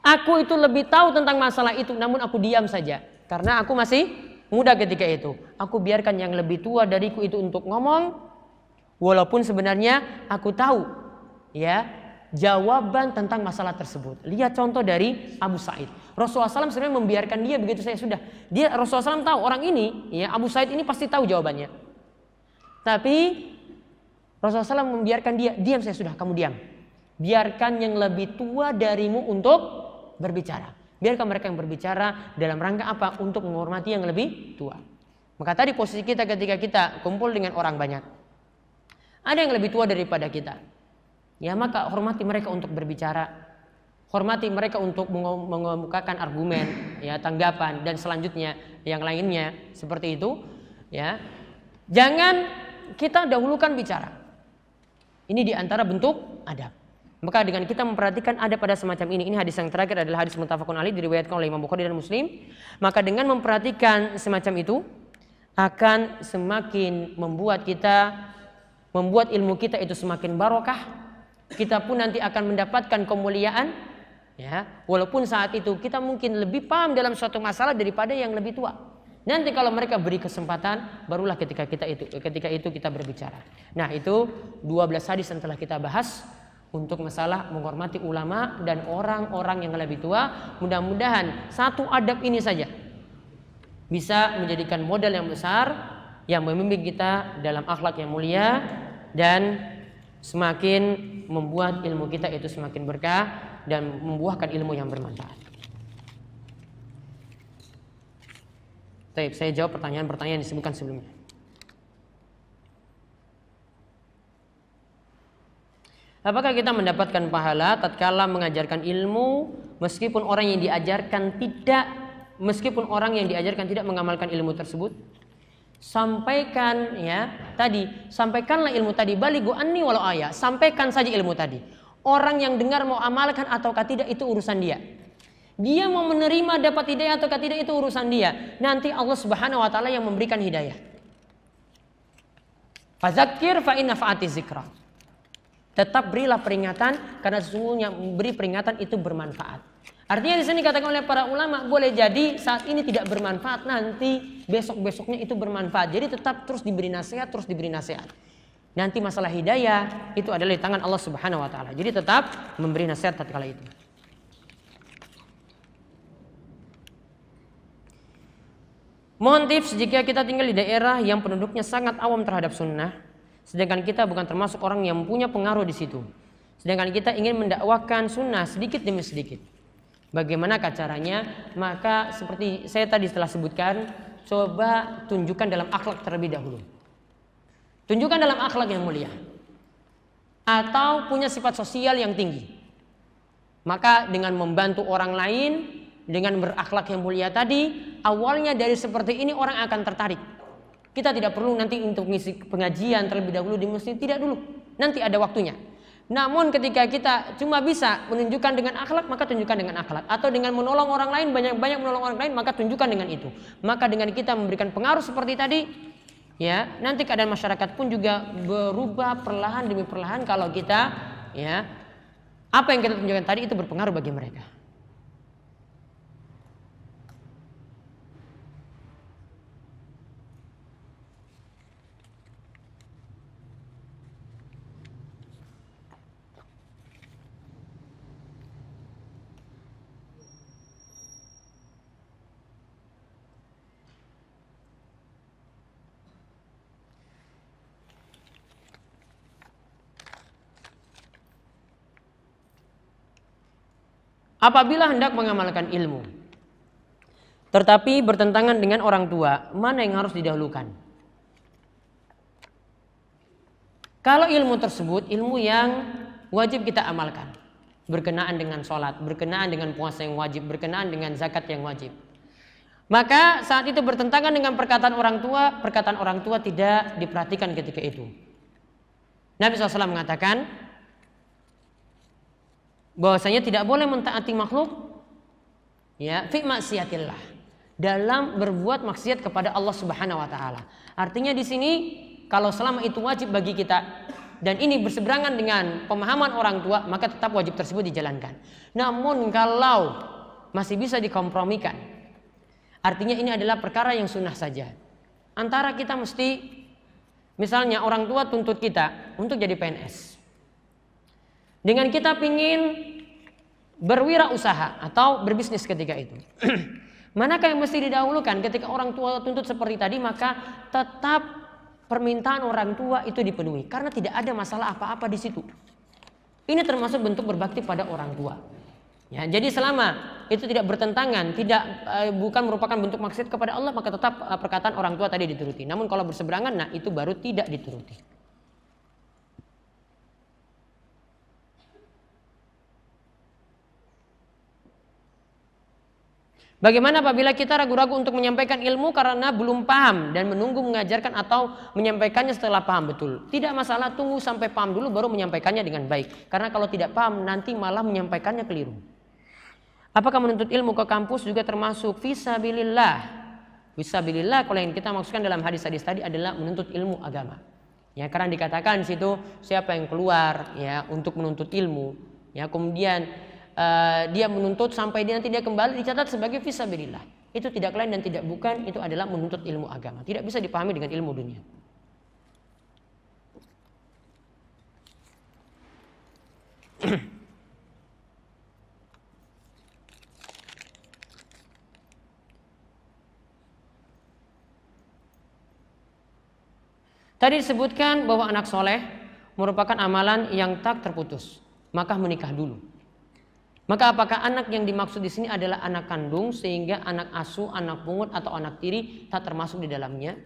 aku itu lebih tahu tentang masalah itu, namun aku diam saja karena aku masih muda ketika itu. Aku biarkan yang lebih tua dariku itu untuk ngomong, walaupun sebenarnya aku tahu, ya jawaban tentang masalah tersebut. Lihat contoh dari Abu Said. Rasulullah SAW sebenarnya membiarkan dia begitu saya sudah. Dia Rasulullah SAW tahu orang ini, ya Abu Said ini pasti tahu jawabannya. Tapi Rasulullah SAW membiarkan dia, diam saya sudah, kamu diam. Biarkan yang lebih tua darimu untuk berbicara. Biarkan mereka yang berbicara dalam rangka apa? Untuk menghormati yang lebih tua. Maka tadi posisi kita ketika kita kumpul dengan orang banyak. Ada yang lebih tua daripada kita ya maka hormati mereka untuk berbicara hormati mereka untuk mengemukakan argumen ya tanggapan dan selanjutnya yang lainnya. Seperti itu ya. Jangan kita dahulukan bicara. Ini di antara bentuk adab. Maka dengan kita memperhatikan ada pada semacam ini, ini hadis yang terakhir adalah hadis mutafakun ali diriwayatkan oleh Imam Bukhari dan Muslim. Maka dengan memperhatikan semacam itu akan semakin membuat kita membuat ilmu kita itu semakin barokah. Kita pun nanti akan mendapatkan kemuliaan ya walaupun saat itu kita mungkin lebih paham dalam suatu masalah daripada yang lebih tua. Nanti kalau mereka beri kesempatan barulah ketika kita itu ketika itu kita berbicara. Nah itu 12 hadis yang telah kita bahas untuk masalah menghormati ulama dan orang-orang yang lebih tua. Mudah-mudahan satu adab ini saja bisa menjadikan modal yang besar yang membimbing kita dalam akhlak yang mulia dan semakin membuat ilmu kita itu semakin berkah dan membuahkan ilmu yang bermanfaat. Baik, saya jawab pertanyaan-pertanyaan yang disebutkan sebelumnya. Apakah kita mendapatkan pahala tatkala mengajarkan ilmu meskipun orang yang diajarkan tidak meskipun orang yang diajarkan tidak mengamalkan ilmu tersebut? Sampaikan ya tadi, sampaikanlah ilmu tadi baligu anni walau ayat. Sampaikan saja ilmu tadi. Orang yang dengar mau amalkan ataukah tidak itu urusan dia. Dia mau menerima dapat hidayah ataukah tidak itu urusan dia. Nanti Allah Subhanahu wa taala yang memberikan hidayah. Fazakir fa inna. Tetap berilah peringatan karena sesungguhnya beri peringatan itu bermanfaat. Artinya di sini katakan oleh para ulama boleh jadi saat ini tidak bermanfaat nanti besok besoknya itu bermanfaat. Jadi tetap terus diberi nasihat terus diberi nasihat. Nanti masalah hidayah itu adalah di tangan Allah Subhanahu wa taala. Jadi tetap memberi nasihat tatkala itu. Mohon tips jika kita tinggal di daerah yang penduduknya sangat awam terhadap sunnah, sedangkan kita bukan termasuk orang yang punya pengaruh di situ. Sedangkan kita ingin mendakwakan sunnah sedikit demi sedikit. Bagaimana caranya? Maka seperti saya tadi setelah sebutkan, coba tunjukkan dalam akhlak terlebih dahulu. Tunjukkan dalam akhlak yang mulia. Atau punya sifat sosial yang tinggi. Maka dengan membantu orang lain, dengan berakhlak yang mulia tadi, awalnya dari seperti ini orang akan tertarik. Kita tidak perlu nanti untuk mengisi pengajian terlebih dahulu di masjid, tidak dulu. Nanti ada waktunya. Namun ketika kita cuma bisa menunjukkan dengan akhlak, maka tunjukkan dengan akhlak. Atau dengan menolong orang lain, banyak-banyak menolong orang lain, maka tunjukkan dengan itu. Maka dengan kita memberikan pengaruh seperti tadi, ya nanti keadaan masyarakat pun juga berubah perlahan demi perlahan kalau kita ya apa yang kita tunjukkan tadi itu berpengaruh bagi mereka. Apabila hendak mengamalkan ilmu, tetapi bertentangan dengan orang tua, mana yang harus didahulukan? Kalau ilmu tersebut ilmu yang wajib kita amalkan, berkenaan dengan sholat, berkenaan dengan puasa yang wajib, berkenaan dengan zakat yang wajib. Maka saat itu bertentangan dengan perkataan orang tua, perkataan orang tua tidak diperhatikan ketika itu. Nabi SAW mengatakan, bahwasanya tidak boleh mentaati makhluk ya fi maksiatillah dalam berbuat maksiat kepada Allah Subhanahu wa taala. Artinya di sini kalau selama itu wajib bagi kita dan ini berseberangan dengan pemahaman orang tua, maka tetap wajib tersebut dijalankan. Namun kalau masih bisa dikompromikan, artinya ini adalah perkara yang sunnah saja. Antara kita mesti, misalnya orang tua tuntut kita untuk jadi PNS. Dengan kita pingin berwirausaha atau berbisnis ketika itu. Manakah yang mesti didahulukan ketika orang tua tuntut seperti tadi maka tetap permintaan orang tua itu dipenuhi karena tidak ada masalah apa-apa di situ. Ini termasuk bentuk berbakti pada orang tua. Ya, jadi selama itu tidak bertentangan, tidak uh, bukan merupakan bentuk maksud kepada Allah, maka tetap uh, perkataan orang tua tadi dituruti. Namun kalau berseberangan, nah itu baru tidak dituruti. Bagaimana apabila kita ragu-ragu untuk menyampaikan ilmu karena belum paham dan menunggu mengajarkan atau menyampaikannya setelah paham betul? Tidak masalah, tunggu sampai paham dulu baru menyampaikannya dengan baik. Karena kalau tidak paham nanti malah menyampaikannya keliru. Apakah menuntut ilmu ke kampus juga termasuk visabilillah? Visabilillah kalau yang kita maksudkan dalam hadis-hadis tadi adalah menuntut ilmu agama. Ya, karena dikatakan di situ siapa yang keluar ya untuk menuntut ilmu, ya kemudian uh, dia menuntut sampai dia nanti dia kembali dicatat sebagai visabilillah. Itu tidak lain dan tidak bukan itu adalah menuntut ilmu agama. Tidak bisa dipahami dengan ilmu dunia. Tadi disebutkan bahwa anak soleh merupakan amalan yang tak terputus. Maka menikah dulu. Maka apakah anak yang dimaksud di sini adalah anak kandung sehingga anak asuh, anak pungut atau anak tiri tak termasuk di dalamnya?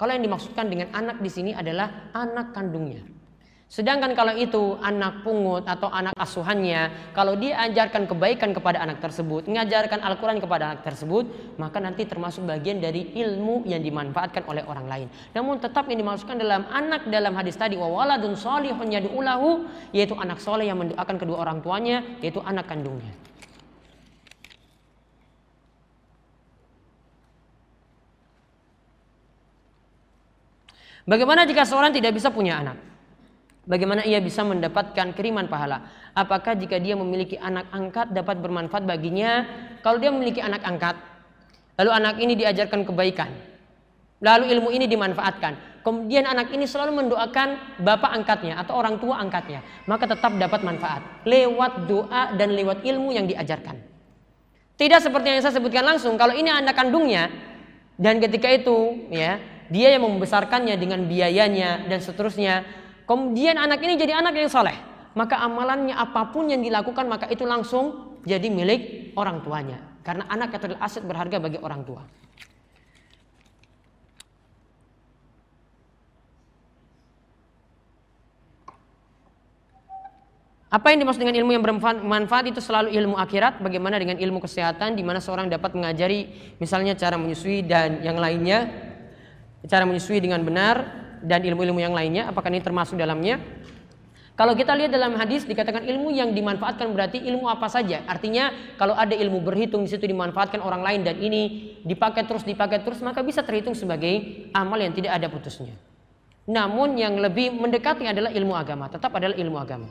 Kalau yang dimaksudkan dengan anak di sini adalah anak kandungnya. Sedangkan kalau itu anak pungut atau anak asuhannya, kalau dia ajarkan kebaikan kepada anak tersebut, mengajarkan Al-Quran kepada anak tersebut, maka nanti termasuk bagian dari ilmu yang dimanfaatkan oleh orang lain. Namun tetap yang dimaksudkan dalam anak dalam hadis tadi, wawaladun solihun yadu'ulahu, yaitu anak soleh yang mendoakan kedua orang tuanya, yaitu anak kandungnya. Bagaimana jika seorang tidak bisa punya anak? Bagaimana ia bisa mendapatkan kiriman pahala? Apakah jika dia memiliki anak angkat dapat bermanfaat baginya? Kalau dia memiliki anak angkat, lalu anak ini diajarkan kebaikan, lalu ilmu ini dimanfaatkan, kemudian anak ini selalu mendoakan bapak angkatnya atau orang tua angkatnya, maka tetap dapat manfaat lewat doa dan lewat ilmu yang diajarkan. Tidak seperti yang saya sebutkan langsung, kalau ini anak kandungnya dan ketika itu ya, dia yang membesarkannya dengan biayanya dan seterusnya, kemudian anak ini jadi anak yang soleh, maka amalannya apa pun yang dilakukan maka itu langsung jadi milik orang tuanya. Karena anak itu adalah aset berharga bagi orang tua. Apa yang dimaksud dengan ilmu yang bermanfaat itu selalu ilmu akhirat. Bagaimana dengan ilmu kesehatan di mana seorang dapat mengajari misalnya cara menyusui dan yang lainnya, cara menyusui dengan benar dan ilmu-ilmu yang lainnya. Apakah ini termasuk dalamnya? Kalau kita lihat dalam hadis dikatakan ilmu yang dimanfaatkan berarti ilmu apa saja. Artinya kalau ada ilmu berhitung di situ dimanfaatkan orang lain dan ini dipakai terus dipakai terus maka bisa terhitung sebagai amal yang tidak ada putusnya. Namun yang lebih mendekati adalah ilmu agama, tetap adalah ilmu agama.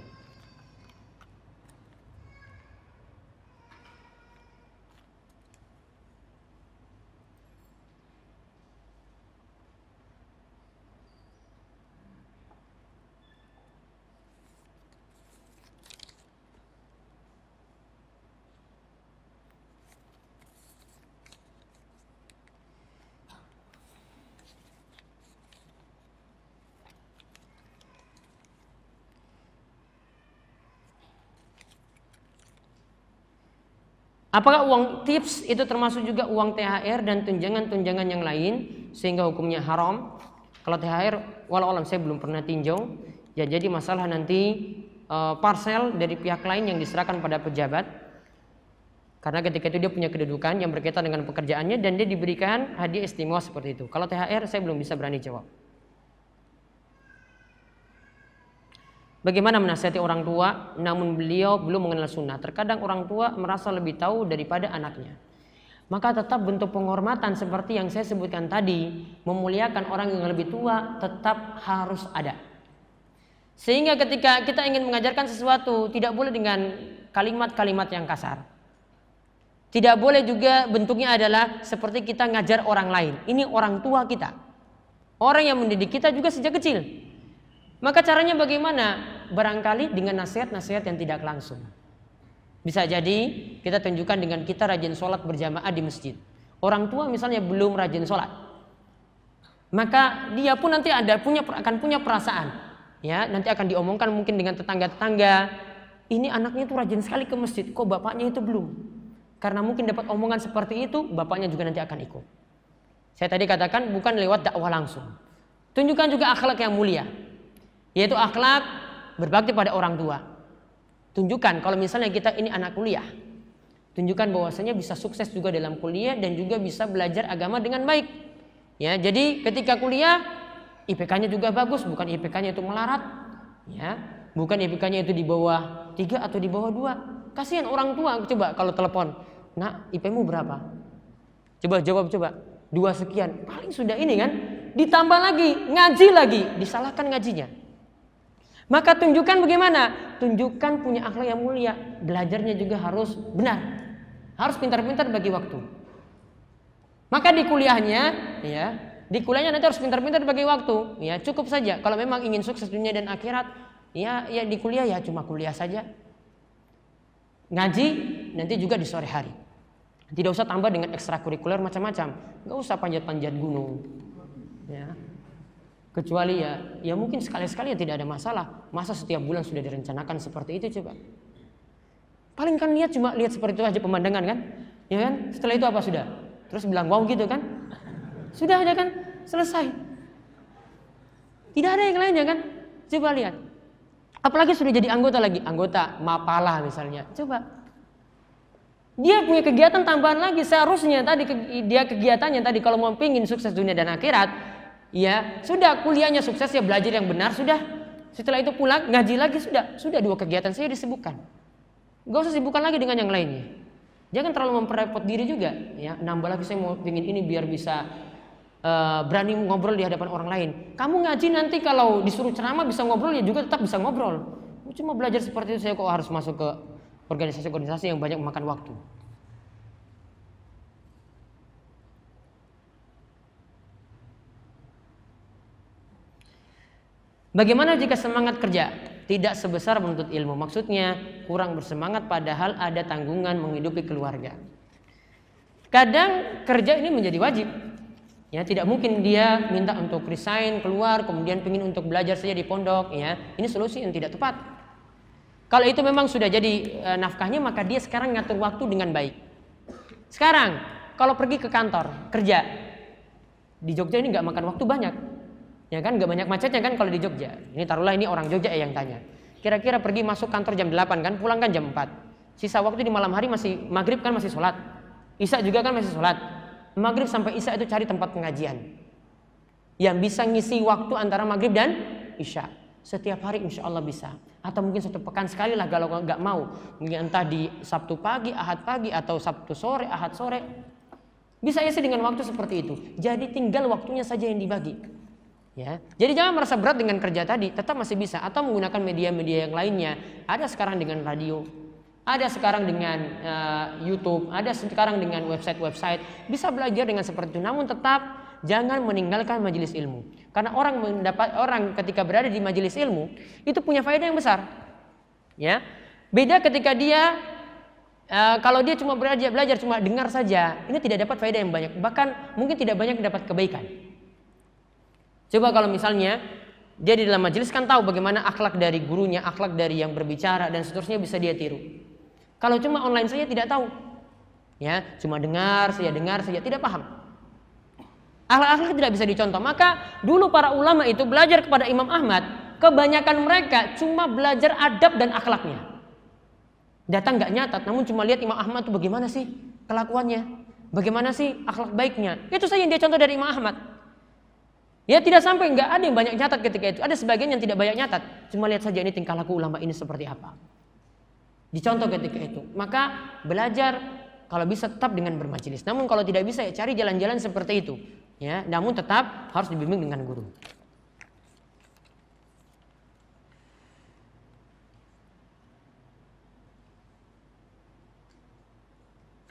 Apakah uang tips itu termasuk juga uang THR dan tunjangan-tunjangan yang lain sehingga hukumnya haram? Kalau THR, walau alam saya belum pernah tinjau. Ya jadi masalah nanti e, parcel dari pihak lain yang diserahkan pada pejabat. Karena ketika itu dia punya kedudukan yang berkaitan dengan pekerjaannya dan dia diberikan hadiah istimewa seperti itu. Kalau THR saya belum bisa berani jawab. Bagaimana menasihati orang tua namun beliau belum mengenal sunnah. Terkadang orang tua merasa lebih tahu daripada anaknya. Maka tetap bentuk penghormatan seperti yang saya sebutkan tadi. Memuliakan orang yang lebih tua tetap harus ada. Sehingga ketika kita ingin mengajarkan sesuatu tidak boleh dengan kalimat-kalimat yang kasar. Tidak boleh juga bentuknya adalah seperti kita ngajar orang lain. Ini orang tua kita. Orang yang mendidik kita juga sejak kecil. Maka caranya bagaimana? Barangkali dengan nasihat-nasihat yang tidak langsung. Bisa jadi kita tunjukkan dengan kita rajin sholat berjamaah di masjid. Orang tua misalnya belum rajin sholat. Maka dia pun nanti ada punya akan punya perasaan. Ya, nanti akan diomongkan mungkin dengan tetangga-tetangga. Ini anaknya itu rajin sekali ke masjid, kok bapaknya itu belum? Karena mungkin dapat omongan seperti itu, bapaknya juga nanti akan ikut. Saya tadi katakan bukan lewat dakwah langsung. Tunjukkan juga akhlak yang mulia. Yaitu akhlak berbakti pada orang tua. Tunjukkan kalau misalnya kita ini anak kuliah. Tunjukkan bahwasanya bisa sukses juga dalam kuliah dan juga bisa belajar agama dengan baik. Ya, jadi ketika kuliah IPK-nya juga bagus, bukan IPK-nya itu melarat. Ya, bukan IPK-nya itu di bawah tiga atau di bawah dua. Kasihan orang tua coba kalau telepon, "Nak, IP-mu berapa?" Coba jawab coba. Dua sekian. Paling sudah ini kan. Ditambah lagi, ngaji lagi, disalahkan ngajinya. Maka tunjukkan bagaimana? Tunjukkan punya akhlak yang mulia. Belajarnya juga harus benar. Harus pintar-pintar bagi waktu. Maka di kuliahnya, ya, di kuliahnya nanti harus pintar-pintar bagi waktu. Ya, cukup saja. Kalau memang ingin sukses dunia dan akhirat, ya, ya di kuliah ya cuma kuliah saja. Ngaji nanti juga di sore hari. Tidak usah tambah dengan ekstrakurikuler macam-macam. Gak usah panjat-panjat gunung. Ya, Kecuali ya, ya mungkin sekali-sekali ya tidak ada masalah. Masa setiap bulan sudah direncanakan seperti itu coba. Paling kan lihat cuma lihat seperti itu aja pemandangan kan? Ya kan? Setelah itu apa sudah? Terus bilang wow gitu kan? Sudah aja kan? Selesai. Tidak ada yang lainnya kan? Coba lihat. Apalagi sudah jadi anggota lagi, anggota Mapala misalnya. Coba. Dia punya kegiatan tambahan lagi seharusnya tadi dia kegiatannya tadi kalau mau pingin sukses dunia dan akhirat, ya sudah kuliahnya sukses ya belajar yang benar sudah. Setelah itu pulang ngaji lagi sudah. Sudah dua kegiatan saya disibukkan. Gak usah sibukkan lagi dengan yang lainnya. Jangan terlalu memperrepot diri juga. Ya nambah lagi saya mau ingin ini biar bisa uh, berani ngobrol di hadapan orang lain. Kamu ngaji nanti kalau disuruh ceramah bisa ngobrol ya juga tetap bisa ngobrol. Cuma belajar seperti itu saya kok harus masuk ke organisasi-organisasi yang banyak memakan waktu Bagaimana jika semangat kerja tidak sebesar menuntut ilmu? Maksudnya kurang bersemangat padahal ada tanggungan menghidupi keluarga. Kadang kerja ini menjadi wajib. Ya, tidak mungkin dia minta untuk resign keluar kemudian ingin untuk belajar saja di pondok ya. Ini solusi yang tidak tepat. Kalau itu memang sudah jadi e, nafkahnya maka dia sekarang ngatur waktu dengan baik. Sekarang kalau pergi ke kantor kerja di Jogja ini nggak makan waktu banyak. Ya kan nggak banyak macetnya kan kalau di Jogja. Ini taruhlah ini orang Jogja ya yang tanya. Kira-kira pergi masuk kantor jam 8 kan, pulang kan jam 4. Sisa waktu di malam hari masih maghrib kan masih sholat. Isya juga kan masih sholat. Maghrib sampai Isya itu cari tempat pengajian. Yang bisa ngisi waktu antara maghrib dan Isya. Setiap hari insya Allah bisa. Atau mungkin satu pekan sekali lah kalau nggak mau. Mungkin entah di Sabtu pagi, Ahad pagi, atau Sabtu sore, Ahad sore. Bisa isi dengan waktu seperti itu. Jadi tinggal waktunya saja yang dibagi. Ya, jadi jangan merasa berat dengan kerja tadi, tetap masih bisa atau menggunakan media-media yang lainnya. Ada sekarang dengan radio, ada sekarang dengan uh, YouTube, ada sekarang dengan website-website. Bisa belajar dengan seperti itu. Namun tetap jangan meninggalkan majelis ilmu. Karena orang mendapat orang ketika berada di majelis ilmu itu punya faedah yang besar. Ya. Beda ketika dia uh, kalau dia cuma belajar belajar cuma dengar saja, ini tidak dapat faedah yang banyak. Bahkan mungkin tidak banyak dapat kebaikan. Coba kalau misalnya dia di dalam majelis kan tahu bagaimana akhlak dari gurunya, akhlak dari yang berbicara dan seterusnya bisa dia tiru. Kalau cuma online saja tidak tahu. Ya, cuma dengar saja, dengar saja, tidak paham. Akhlak-akhlak tidak bisa dicontoh. Maka dulu para ulama itu belajar kepada Imam Ahmad, kebanyakan mereka cuma belajar adab dan akhlaknya. Datang nggak nyatat, namun cuma lihat Imam Ahmad itu bagaimana sih kelakuannya, bagaimana sih akhlak baiknya. Itu saja yang dia contoh dari Imam Ahmad. Ya tidak sampai nggak ada yang banyak nyatat ketika itu. Ada sebagian yang tidak banyak nyatat. Cuma lihat saja ini tingkah laku ulama ini seperti apa. Dicontoh ketika itu. Maka belajar kalau bisa tetap dengan bermajelis. Namun kalau tidak bisa ya cari jalan-jalan seperti itu. Ya, namun tetap harus dibimbing dengan guru.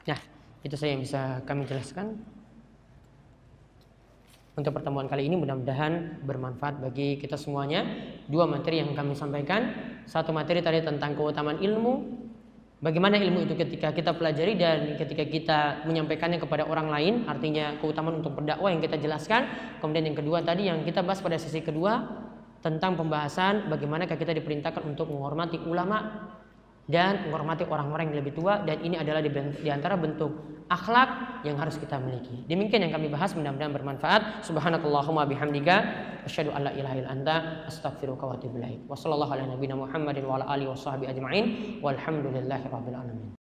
Nah, itu saya yang bisa kami jelaskan. Untuk pertemuan kali ini mudah-mudahan bermanfaat bagi kita semuanya. Dua materi yang kami sampaikan. Satu materi tadi tentang keutamaan ilmu. Bagaimana ilmu itu ketika kita pelajari dan ketika kita menyampaikannya kepada orang lain, artinya keutamaan untuk berdakwah yang kita jelaskan. Kemudian yang kedua tadi yang kita bahas pada sesi kedua tentang pembahasan bagaimana kita diperintahkan untuk menghormati ulama dan menghormati orang-orang yang lebih tua dan ini adalah di, antara bentuk akhlak yang harus kita miliki. Demikian yang kami bahas mudah-mudahan bermanfaat. Subhanakallahumma bihamdika asyhadu an la ilaha illa anta astaghfiruka wa atubu ilaik. Wassallallahu ala nabiyina Muhammadin wa ala alihi washabbihi ajmain. Walhamdulillahirabbil alamin.